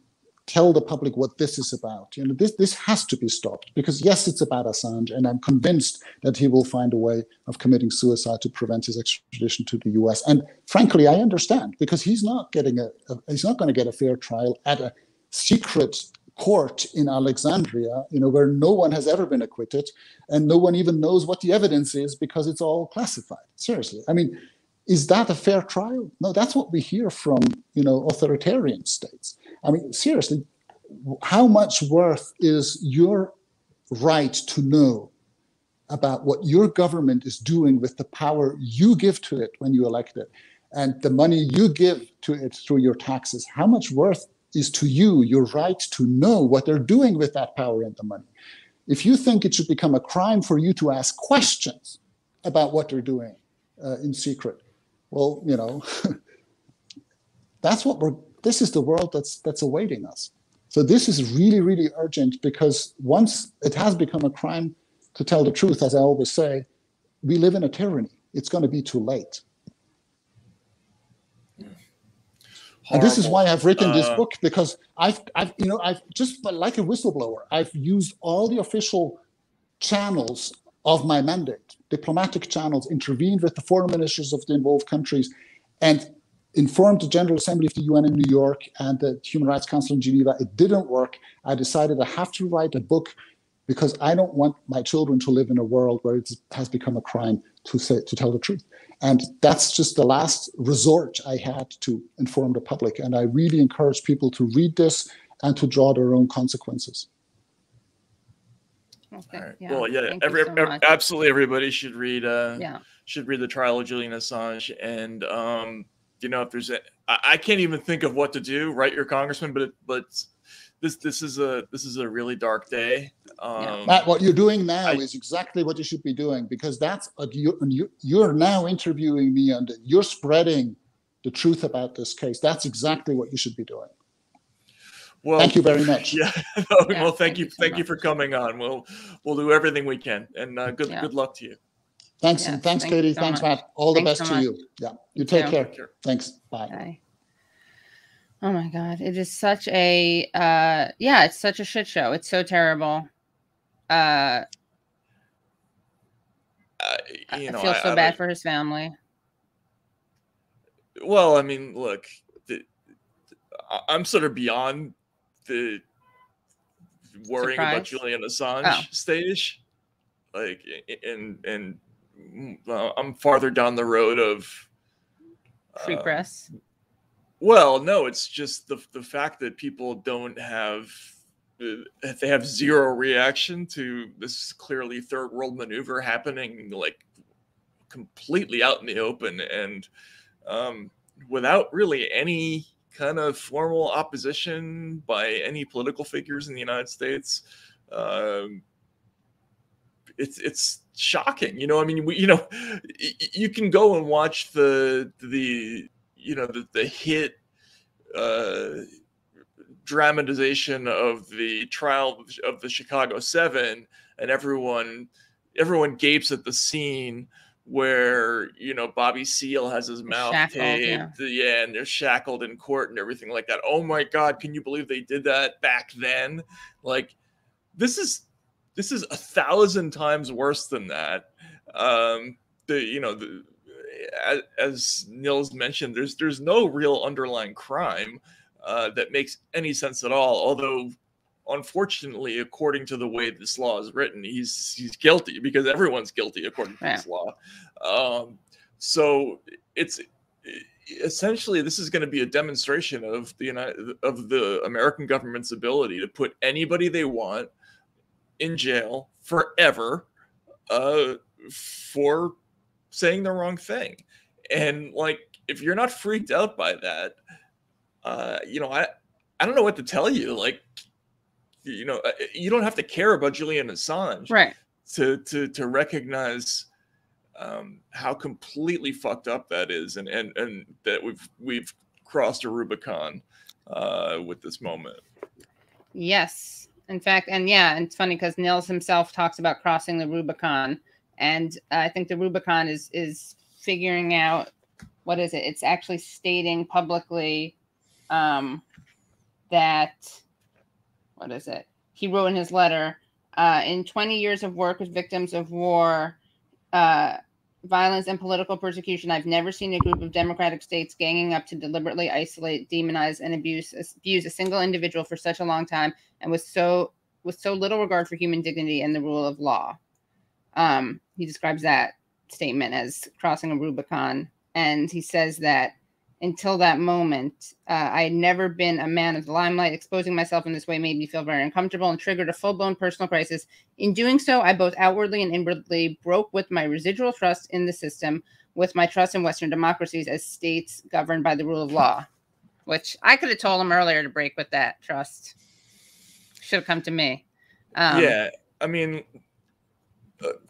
S2: tell the public what this is about. You know, this this has to be stopped because yes, it's about Assange, and I'm convinced that he will find a way of committing suicide to prevent his extradition to the U.S. And frankly, I understand because he's not getting a, a he's not going to get a fair trial at a secret court in Alexandria, you know, where no one has ever been acquitted, and no one even knows what the evidence is because it's all classified. Seriously, I mean. Is that a fair trial? No, that's what we hear from you know authoritarian states. I mean, seriously, how much worth is your right to know about what your government is doing with the power you give to it when you elect it and the money you give to it through your taxes? How much worth is to you your right to know what they're doing with that power and the money? If you think it should become a crime for you to ask questions about what they're doing uh, in secret, well, you know, that's what we're this is the world that's that's awaiting us. So this is really, really urgent because once it has become a crime to tell the truth, as I always say, we live in a tyranny. It's going to be too late. And this is why I've written this uh, book because I've, I've, you know, I've just like a whistleblower, I've used all the official channels of my mandate, diplomatic channels, intervened with the foreign ministers of the involved countries, and informed the General Assembly of the UN in New York and the Human Rights Council in Geneva. It didn't work. I decided I have to write a book because I don't want my children to live in a world where it has become a crime to say to tell the truth. And that's just the last resort I had to inform the public. And I really encourage people to read this and to draw their own consequences.
S3: Okay. Right. Yeah. Well, yeah, every, so every, absolutely everybody should read. Uh, yeah. Should read the trial of Julian Assange, and um, you know, if there's, a, I, I can't even think of what to do. Write your congressman, but it, but this this is a this is a really dark day.
S2: Um, Matt, what you're doing now I, is exactly what you should be doing because that's you, you're now interviewing me and you're spreading the truth about this case. That's exactly what you should be doing. Well, thank you very much.
S3: Yeah. no, yeah well, thank, thank you, you so thank much. you for coming on. We'll we'll do everything we can, and uh, good yeah. good luck to you.
S2: Thanks, yes, and thanks, thank Katie. So thanks, much. Matt. All the best so to much. you. Yeah, you take care. care. Thanks. Bye. Bye.
S1: Oh my god, it is such a uh yeah, it's such a shit show. It's so terrible. Uh, uh you know, I feel so I, bad I, for his family.
S3: Well, I mean, look, the, I'm sort of beyond the worrying Surprise. about Julian Assange oh. stage, like, and and mm, I'm farther down the road of
S1: free uh, press
S3: well, no, it's just the the fact that people don't have uh, they have zero reaction to this clearly third world maneuver happening like completely out in the open and um, without really any kind of formal opposition by any political figures in the United States. Um, it's it's shocking, you know. I mean, we, you know, you can go and watch the the you know the, the hit uh, dramatization of the trial of the Chicago Seven, and everyone everyone gapes at the scene where you know Bobby Seale has his mouth shackled, taped, yeah. yeah, and they're shackled in court and everything like that. Oh my God, can you believe they did that back then? Like, this is this is a thousand times worse than that. Um, the you know the as Nils mentioned, there's there's no real underlying crime uh, that makes any sense at all. Although, unfortunately, according to the way this law is written, he's he's guilty because everyone's guilty according to yeah. this law. Um, so it's essentially this is going to be a demonstration of the United of the American government's ability to put anybody they want in jail forever uh, for saying the wrong thing. And like, if you're not freaked out by that, uh, you know, I, I don't know what to tell you. Like, you know, uh, you don't have to care about Julian Assange,
S1: right?
S3: To to to recognize um, how completely fucked up that is, and and and that we've we've crossed a Rubicon uh, with this moment.
S1: Yes, in fact, and yeah, and it's funny because Nils himself talks about crossing the Rubicon and uh, I think the Rubicon is is figuring out what is it? It's actually stating publicly um, that what is it? He wrote in his letter uh, in 20 years of work with victims of war, uh, violence, and political persecution. I've never seen a group of democratic states ganging up to deliberately isolate, demonize, and abuse abuse a single individual for such a long time, and with so with so little regard for human dignity and the rule of law. Um, he describes that statement as crossing a Rubicon. And he says that until that moment, uh, I had never been a man of the limelight. Exposing myself in this way made me feel very uncomfortable and triggered a full blown personal crisis. In doing so, I both outwardly and inwardly broke with my residual trust in the system, with my trust in Western democracies as states governed by the rule of law, which I could have told him earlier to break with that trust. Should have come to me.
S3: Um, yeah. I mean,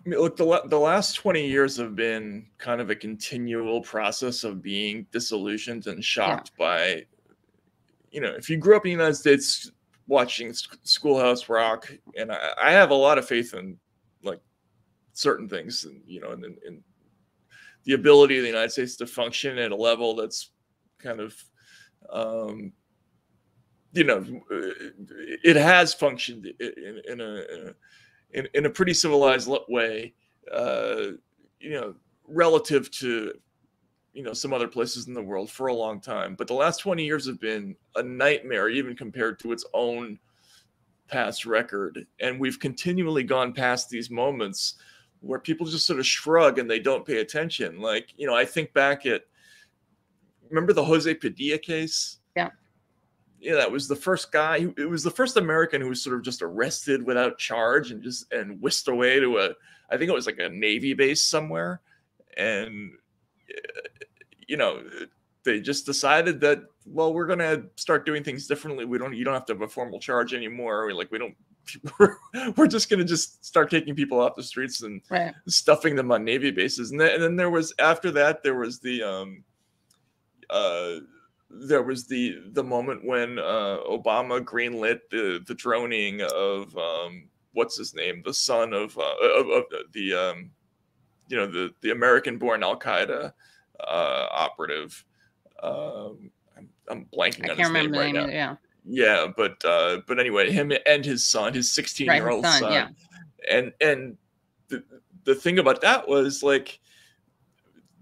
S3: look the, the last 20 years have been kind of a continual process of being disillusioned and shocked yeah. by you know if you grew up in the united states watching schoolhouse rock and I, I have a lot of faith in like certain things and you know and, in the ability of the united states to function at a level that's kind of um, you know, it has functioned in, in a in, in, a pretty civilized way, uh, you know, relative to you know some other places in the world for a long time. But the last twenty years have been a nightmare, even compared to its own past record. And we've continually gone past these moments where people just sort of shrug and they don't pay attention. Like, you know, I think back at remember the Jose Padilla case?
S1: Yeah.
S3: That was the first guy. It was the first American who was sort of just arrested without charge and just and whisked away to a, I think it was like a Navy base somewhere, and you know, they just decided that well, we're gonna start doing things differently. We don't, you don't have to have a formal charge anymore. We like we don't we're, we're just going to just start taking people off the streets and
S1: right.
S3: stuffing them on navy bases and then, and then there was after that there was the um uh there was the the moment when uh obama greenlit the the droning of um what's his name the son of uh of, of the um you know the the american born al-qaeda uh operative um I'm, I'm blanking
S1: I
S3: on
S1: can't
S3: his
S1: remember
S3: name right
S1: name
S3: now.
S1: yeah
S3: yeah but uh but anyway him and his son his 16 year old
S1: son,
S3: son,
S1: yeah.
S3: and and the, the thing about that was like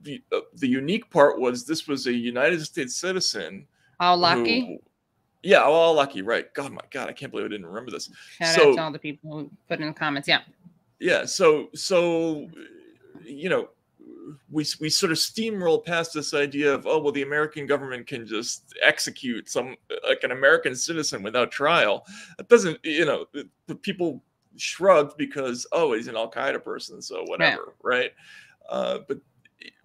S3: the uh, the unique part was this was a united states citizen
S1: How
S3: who-
S1: lucky.
S3: yeah all lucky right god my god i can't believe i didn't remember this
S1: Shout
S3: so-
S1: out to all the people who put in the comments. Yeah.
S3: yeah so so you know we we sort of steamroll past this idea of oh well the american government can just execute some like an american citizen without trial it doesn't you know people shrugged because oh he's an al-qaeda person so whatever right uh but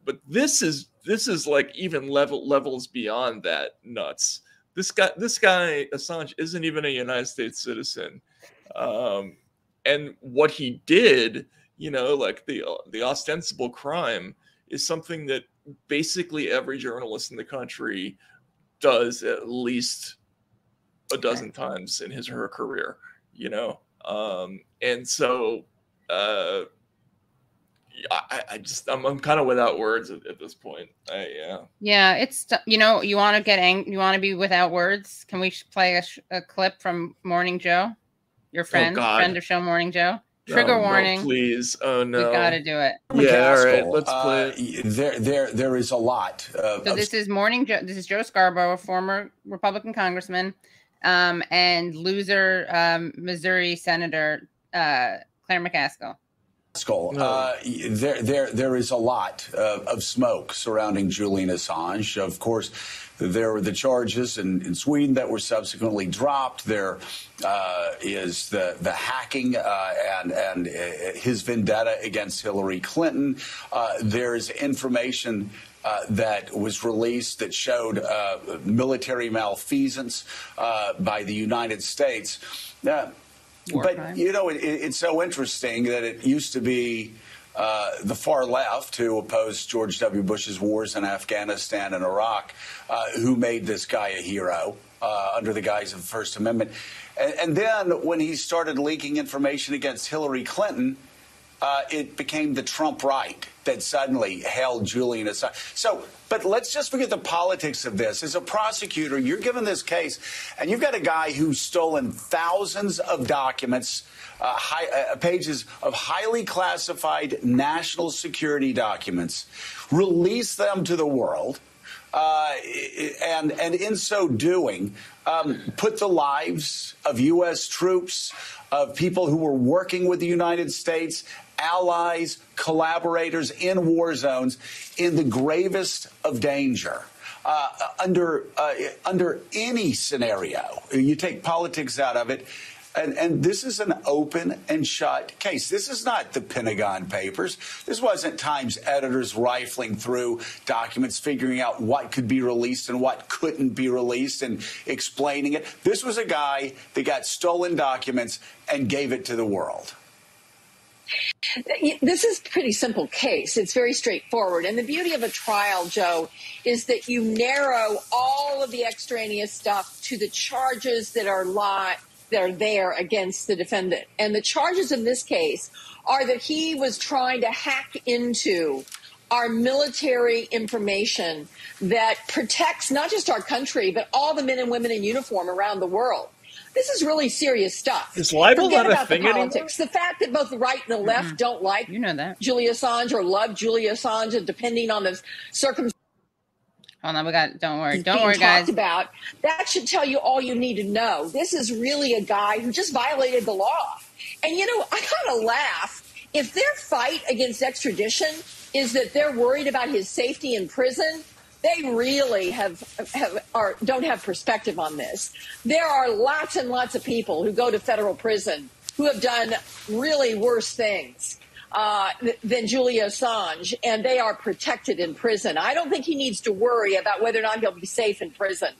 S3: but this is this is like even level levels beyond that nuts. This guy this guy assange isn't even a united states citizen. Um and what he did you know like the the ostensible crime is something that basically every journalist in the country does at least a dozen times in his or her career you know? Um and so uh I, I just I'm, I'm kind of without words at, at this point. I yeah.
S1: Yeah, it's you know you want to get ang- you want to be without words. Can we play a, sh- a clip from Morning Joe, your friend,
S3: God.
S1: friend of show Morning Joe? Trigger
S3: Oh, no,
S1: warning.
S3: please. Oh no.
S1: We got to do it.
S3: Yeah, all right. Let's play.
S4: uh, there, there, there is a lot. Uh,
S1: So
S4: of
S1: this is Morning Joe. This is Joe Scarborough, a former Republican congressman, um, and loser um, Missouri Senator uh, Claire McCaskill.
S4: Skull. Uh, there, there, there is a lot uh, of smoke surrounding Julian Assange. Of course, there were the charges in, in Sweden that were subsequently dropped. There uh, is the the hacking uh, and and uh, his vendetta against Hillary Clinton. Uh, there's information. Uh, that was released that showed uh, military malfeasance uh, by the United States.
S1: War
S4: but
S1: crime.
S4: you know, it, it- it's so interesting that it used to be uh, the far left who opposed George W. Bush's wars in Afghanistan and Iraq, uh, who made this guy a hero uh, under the guise of the First Amendment. And, and then when he started leaking information against Hillary Clinton, uh, it became the Trump right that suddenly held Julian Assange. So, but let's just forget the politics of this. As a prosecutor, you're given this case, and you've got a guy who's stolen thousands of documents, uh, high, uh, pages of highly classified national security documents, released them to the world. Uh, and and in so doing, um, put the lives of U.S. troops, of people who were working with the United States, allies, collaborators in war zones, in the gravest of danger. Uh, under uh, under any scenario, you take politics out of it. And, and this is an open and shut case. This is not the Pentagon Papers. This wasn't Times editors rifling through documents, figuring out what could be released and what couldn't be released and explaining it. This was a guy that got stolen documents and gave it to the world.
S5: This is a pretty simple case. It's very straightforward. And the beauty of a trial, Joe, is that you narrow all of the extraneous stuff to the charges that are li- that are there against the defendant. And the charges in this case are that he was trying to hack into our military information that protects not just our country, but all the men and women in uniform around the world. This is really serious stuff.
S3: Is libel
S5: Forget
S3: not a
S5: about
S3: thing
S5: the politics. The fact that both the right and the left
S1: Mm-mm.
S5: don't like
S1: You know that.
S5: Julia Assange or love Julia Assange, depending on the circumstances
S1: Hold on, we got. Don't worry. Don't worry, guys.
S5: about, that should tell you all you need to know. This is really a guy who just violated the law. And you know, I gotta laugh. If their fight against extradition is that they're worried about his safety in prison, they really have, have are, don't have perspective on this. There are lots and lots of people who go to federal prison who have done really worse things uh, than Julia Assange, and they are protected in prison. I don't think he needs to worry about whether or not he'll be safe in prison.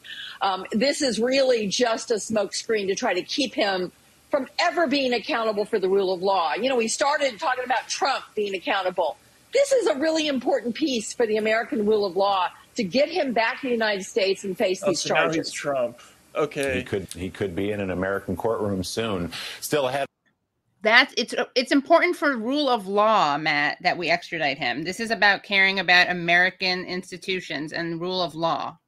S5: Um, this is really just a smokescreen to try to keep him from ever being accountable for the rule of law. You know, we started talking about Trump being accountable. This is a really important piece for the American rule of law to get him back to the United States and face
S3: Oh,
S5: these
S3: so now he's
S5: charges.
S3: Trump. Okay.
S6: He could he could be in an American courtroom soon. Still ahead.
S1: That's it's it's important for rule of law, Matt, that we extradite him. This is about caring about American institutions and rule of law.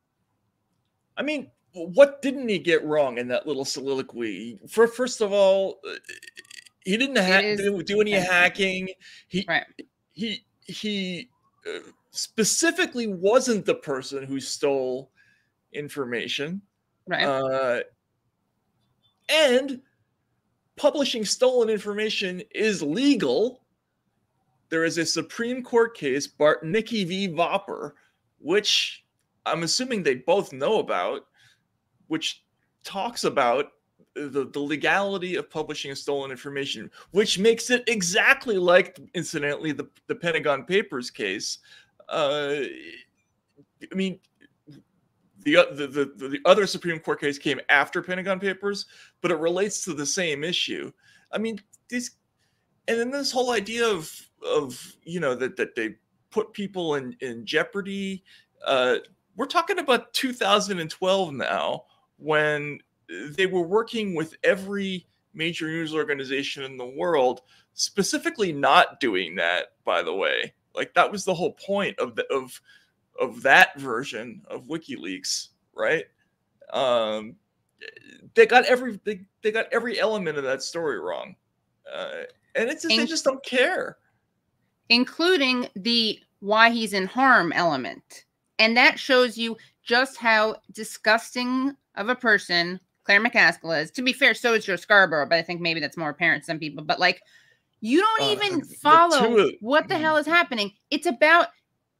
S3: I mean, what didn't he get wrong in that little soliloquy? For first of all, uh, he didn't ha-
S1: is-
S3: do, do any hacking. He
S1: Right.
S3: he he uh, specifically wasn't the person who stole information.
S1: Right.
S3: Uh, and publishing stolen information is legal. There is a Supreme Court case, Bartnicki v. Vopper, which I'm assuming they both know about, which talks about the, the legality of publishing stolen information, which makes it exactly like, incidentally, the, the Pentagon Papers case. Uh, I mean, the, the the the other Supreme Court case came after Pentagon Papers, but it relates to the same issue. I mean, these, and then this whole idea of of you know that that they put people in in jeopardy. Uh, we're talking about 2012 now, when they were working with every major news organization in the world, specifically not doing that. By the way, like that was the whole point of the of of that version of WikiLeaks, right? Um, they got every they, they got every element of that story wrong, uh, and it's just, they just don't care.
S1: including the why he's in harm element. And that shows you just how disgusting of a person Claire McCaskill is. To be fair, so is Joe Scarborough, but I think maybe that's more apparent to some people. But like, you don't
S3: Uh,
S1: even follow
S3: of-
S1: what the hell is happening. It's about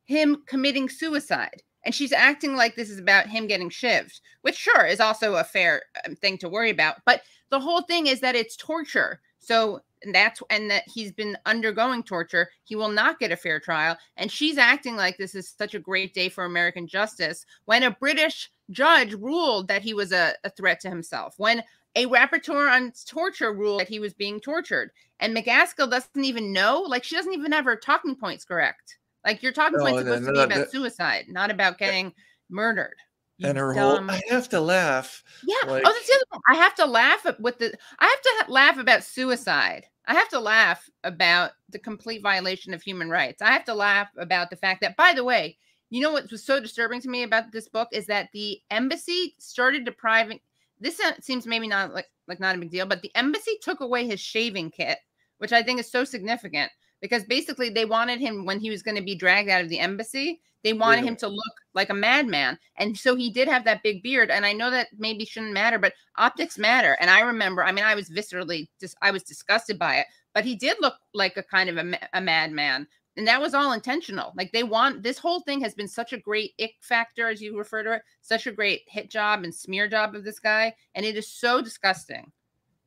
S1: him committing suicide. And she's acting like this is about him getting shivved, which sure is also a fair um, thing to worry about. But the whole thing is that it's torture. So and that's and that he's been undergoing torture. He will not get a fair trial. And she's acting like this is such a great day for American justice when a British judge ruled that he was a, a threat to himself. When a rapporteur on torture ruled that he was being tortured. And McCaskill doesn't even know, like she doesn't even have her talking points correct. Like your talking
S3: No,
S1: point's
S3: no,
S1: supposed to be about
S3: that-
S1: suicide, not about getting murdered.
S3: And her
S1: dumb-
S3: whole I have to laugh.
S1: yeah.
S3: Oh, like-
S1: oh, that's the other one. I have to laugh at with the. I have to laugh about suicide. I have to laugh about the complete violation of human rights. I have to laugh about the fact that, by the way, you know what was so disturbing to me about this book is that the embassy started depriving. This seems maybe not like like not a big deal, but the embassy took away his shaving kit, which I think is so significant because basically they wanted him when he was going to be dragged out of the embassy. They wanted him to look like a madman. And so he did have that big beard. And I know that maybe shouldn't matter, but optics matter. And I remember, I mean, I was viscerally just, I was disgusted by it, but he did look like a kind of a, a madman. And that was all intentional. Like they want this whole thing has been such a great ick factor, as you refer to it, such a great hit job and smear job of this guy. And it is so disgusting.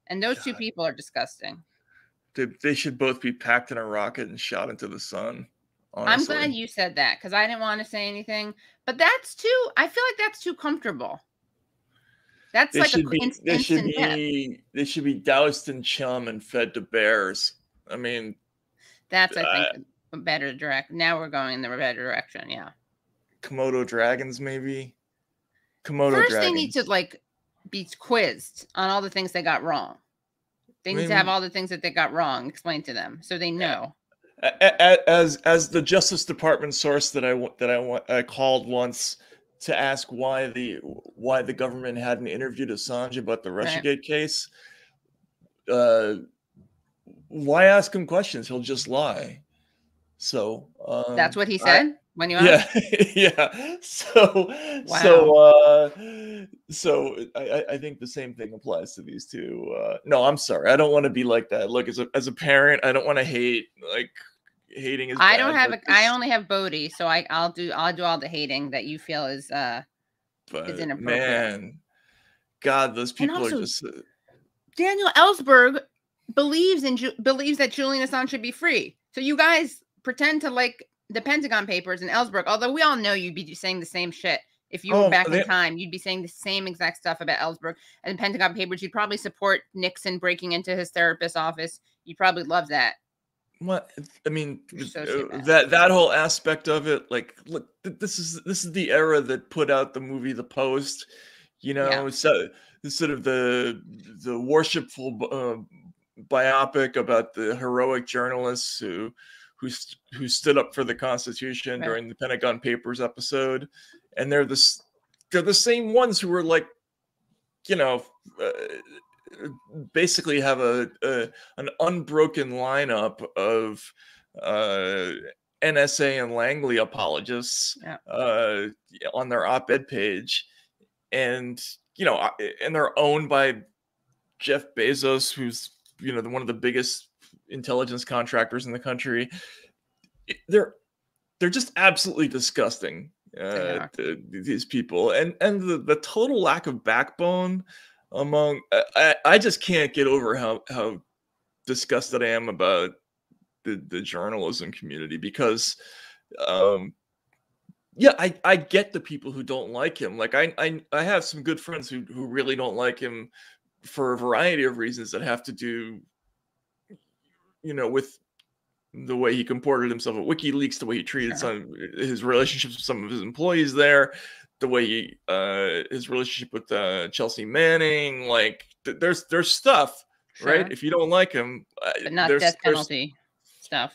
S1: And those two people are disgusting.
S3: They, they should both be packed in a rocket and shot into the sun.
S1: I'm glad you said that because I didn't want to say anything. But that's too. I feel like that's too comfortable. That's
S3: They
S1: like a
S3: be.
S1: inst-
S3: They should
S1: instant
S3: be. They should be doused in chum and fed to bears. I mean,
S1: That's I
S3: uh,
S1: think a better direct. Now we're going in the better direction. Yeah.
S3: Komodo dragons, maybe. Komodo
S1: First,
S3: dragons.
S1: they need to like be quizzed on all the things they got wrong. They need to have all the things that they got wrong explained to them so they know.
S3: as as the Justice Department source that I that I I called once to ask why the why the government hadn't interviewed Assange about the RussiaGate right. case. Uh, why ask him questions? He'll just lie. So um,
S1: that's what he said I, when you
S3: asked? yeah yeah. So wow. so uh, so I, I think the same thing applies to these two. Uh, no, I'm sorry. I don't want to be like that. Look, as a as a parent, I don't want to hate like hating is.
S1: I don't have a. I only have Bodhi, so I I'll do I'll do all the hating that you feel is uh
S3: but is inappropriate. Man, God, those people also, are just. Uh,
S1: Daniel Ellsberg believes in believes that Julian Assange should be free. So you guys pretend to like the Pentagon Papers and Ellsberg, although we all know you'd be saying the same shit. If you were oh, back they, in time, you'd be saying the same exact stuff about Ellsberg and the Pentagon Papers. You'd probably support Nixon breaking into his therapist's office. You'd probably love that.
S3: What I mean, so uh, that that whole aspect of it, like, look, this is this is the era that put out the movie The Post. You know, yeah. so sort of the the worshipful uh, biopic about the heroic journalists who who who stood up for the Constitution right. during the Pentagon Papers episode, and they're this they're the same ones who were like, you know. Uh, basically have a, a an unbroken lineup of uh, NSA and Langley apologists yeah. uh, on their op-ed page, and you know, and they're owned by Jeff Bezos, who's you know one of the biggest intelligence contractors in the country. They're they're just absolutely disgusting. Uh, these people and and the, the total lack of backbone among I, I just can't get over how how disgusted I am about the the journalism community because um yeah I I get the people who don't like him like I I I have some good friends who who really don't like him for a variety of reasons that have to do you know with the way he comported himself at WikiLeaks, the way he treated some his relationships with some of his employees there, the way he, uh, his relationship with uh, Chelsea Manning. Like, th- there's there's stuff, sure. right? If you don't like him,
S1: uh, but not death penalty stuff.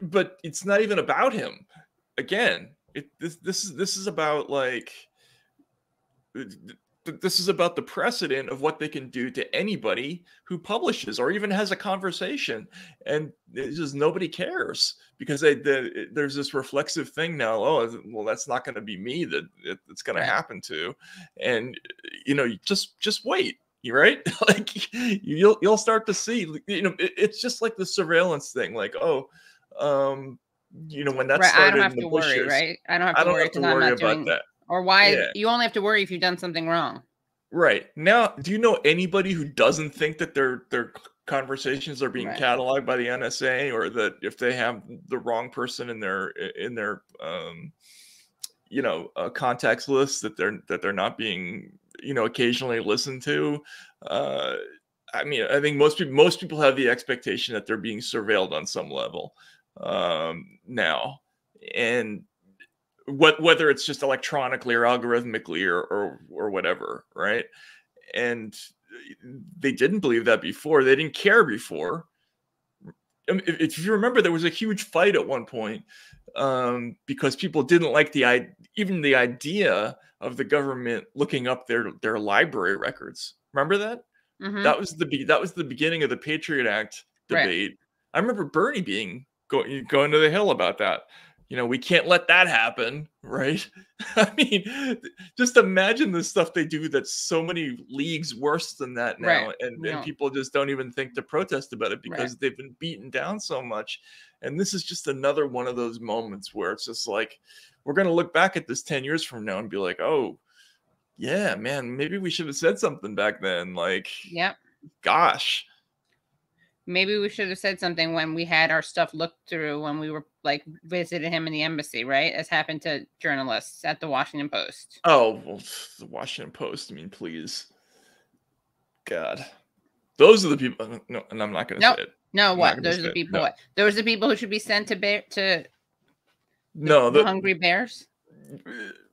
S3: But it's not even about him. Again, it this this is this is about like this is about the precedent of what they can do to anybody who publishes or even has a conversation. And it's just nobody cares because they, they, there's this reflexive thing now oh well that's not going to be me that it, it's going to happen to. And you know just just wait you right? Like you'll you'll start to see you know it, it's just like the surveillance thing like oh um you know when that right, started
S1: I don't have to worry, right? I don't have to I don't worry, have to worry about doing... that or why yeah. you only have to worry if you've done something wrong.
S3: Right. Now, do you know anybody who doesn't think that their their conversations are being right. cataloged by the NSA or that if they have the wrong person in their in their um you know, uh, contacts list that they're that they're not being, you know, occasionally listened to. Uh I mean, I think most people most people have the expectation that they're being surveilled on some level um now. And what whether it's just electronically or algorithmically or, or or whatever, right? And they didn't believe that before. They didn't care before. if you remember, there was a huge fight at one point um, because people didn't like the even the idea of the government looking up their their library records. Remember that? Mm-hmm. That was the that was the beginning of the Patriot Act debate. Right. I remember Bernie being going going to the hill about that you know, we can't let that happen, right? I mean, just imagine the stuff they do that's so many leagues worse than that now. Right. And, and, people just don't even think to protest about it because right. they've been beaten down so much. And this is just another one of those moments where it's just like, we're going to look back at this 10 years from now and be like, oh, yeah, man, maybe we should have said something back then. Like,
S1: yeah,
S3: gosh
S1: maybe we should have said something when we had our stuff looked through when we were like visited him in the embassy, right? As happened to journalists at the Washington Post.
S3: Oh, well, the Washington Post. I mean, please, God, those are the people. Uh, no, and I'm not going to nope. say it.
S1: No, I'm what? Those are the people. No. What? Those are the people who should be sent to bear to.
S3: no,
S1: the, the hungry bears.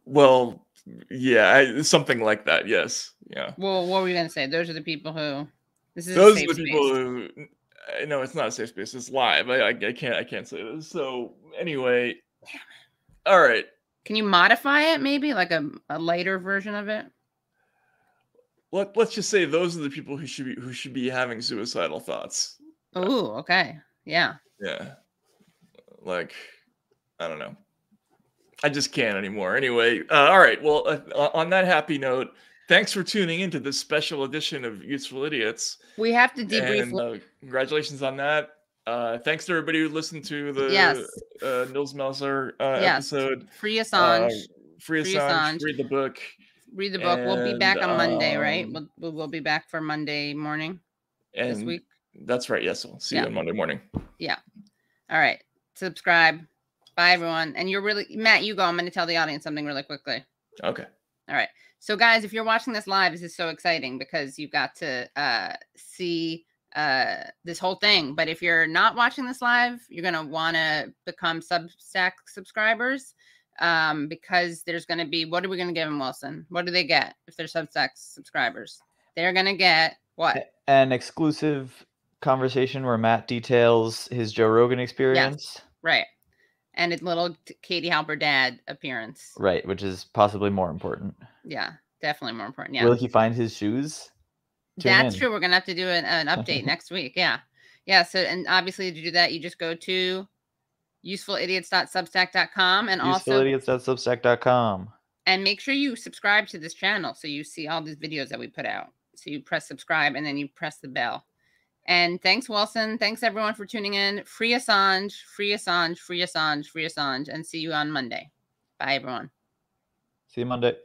S3: Well, yeah, I, something like that. Yes, yeah.
S1: Well, what were we going to say? Those are the people who.
S3: This is those are the people who uh, no, it's not a safe space. It's live. I, I, I can't I can't say this. So anyway, all right.
S1: Can you modify it maybe like a, a lighter version of it?
S3: Let Let's just say those are the people who should be who should be having suicidal thoughts.
S1: Oh, okay. Yeah.
S3: Yeah. Like, I don't know. I just can't anymore. Anyway, uh, all right. Well, uh, on that happy note, thanks for tuning into this special edition of Useful Idiots.
S1: We have to debrief.
S3: And, uh, congratulations on that. Uh, thanks to everybody who listened to the
S1: yes.
S3: uh, Nils Melzer uh,
S1: yes.
S3: episode.
S1: Free Assange.
S3: Uh, free, Assange, Assange. Read the book.
S1: Read the book. And, we'll be back on Monday, um, right? We'll, we'll be back for Monday morning
S3: and
S1: this week.
S3: That's right. Yes, we'll see yeah. you on Monday morning.
S1: Yeah. All right. Subscribe. Bye, everyone. And you're really Matt. You go. I'm going to tell the audience something really quickly.
S3: Okay.
S1: All right. So, guys, if you're watching this live, this is so exciting because you've got to uh, see uh, this whole thing. But if you're not watching this live, you're going to want to become Substack subscribers um, because there's going to be what are we going to give them, Wilson? What do they get if they're Substack subscribers? They're going to get what?
S7: An exclusive conversation where Matt details his Joe Rogan experience.
S1: Yes, right. And a little Katie Halper dad appearance.
S7: Right, which is possibly more important.
S1: Yeah, definitely more important. Yeah.
S7: Will he find his shoes?
S1: Tune That's in. true. We're gonna have to do an, an update next week. Yeah. Yeah. So and obviously to do that, you just go to usefulidiots.substack.com and also
S7: usefulidiots.substack.com.
S1: And make sure you subscribe to this channel so you see all these videos that we put out. So you press subscribe and then you press the bell. And thanks, Wilson. Thanks everyone for tuning in. Free Assange, free Assange, free Assange, free Assange, and see you on Monday. Bye, everyone.
S7: See you Monday.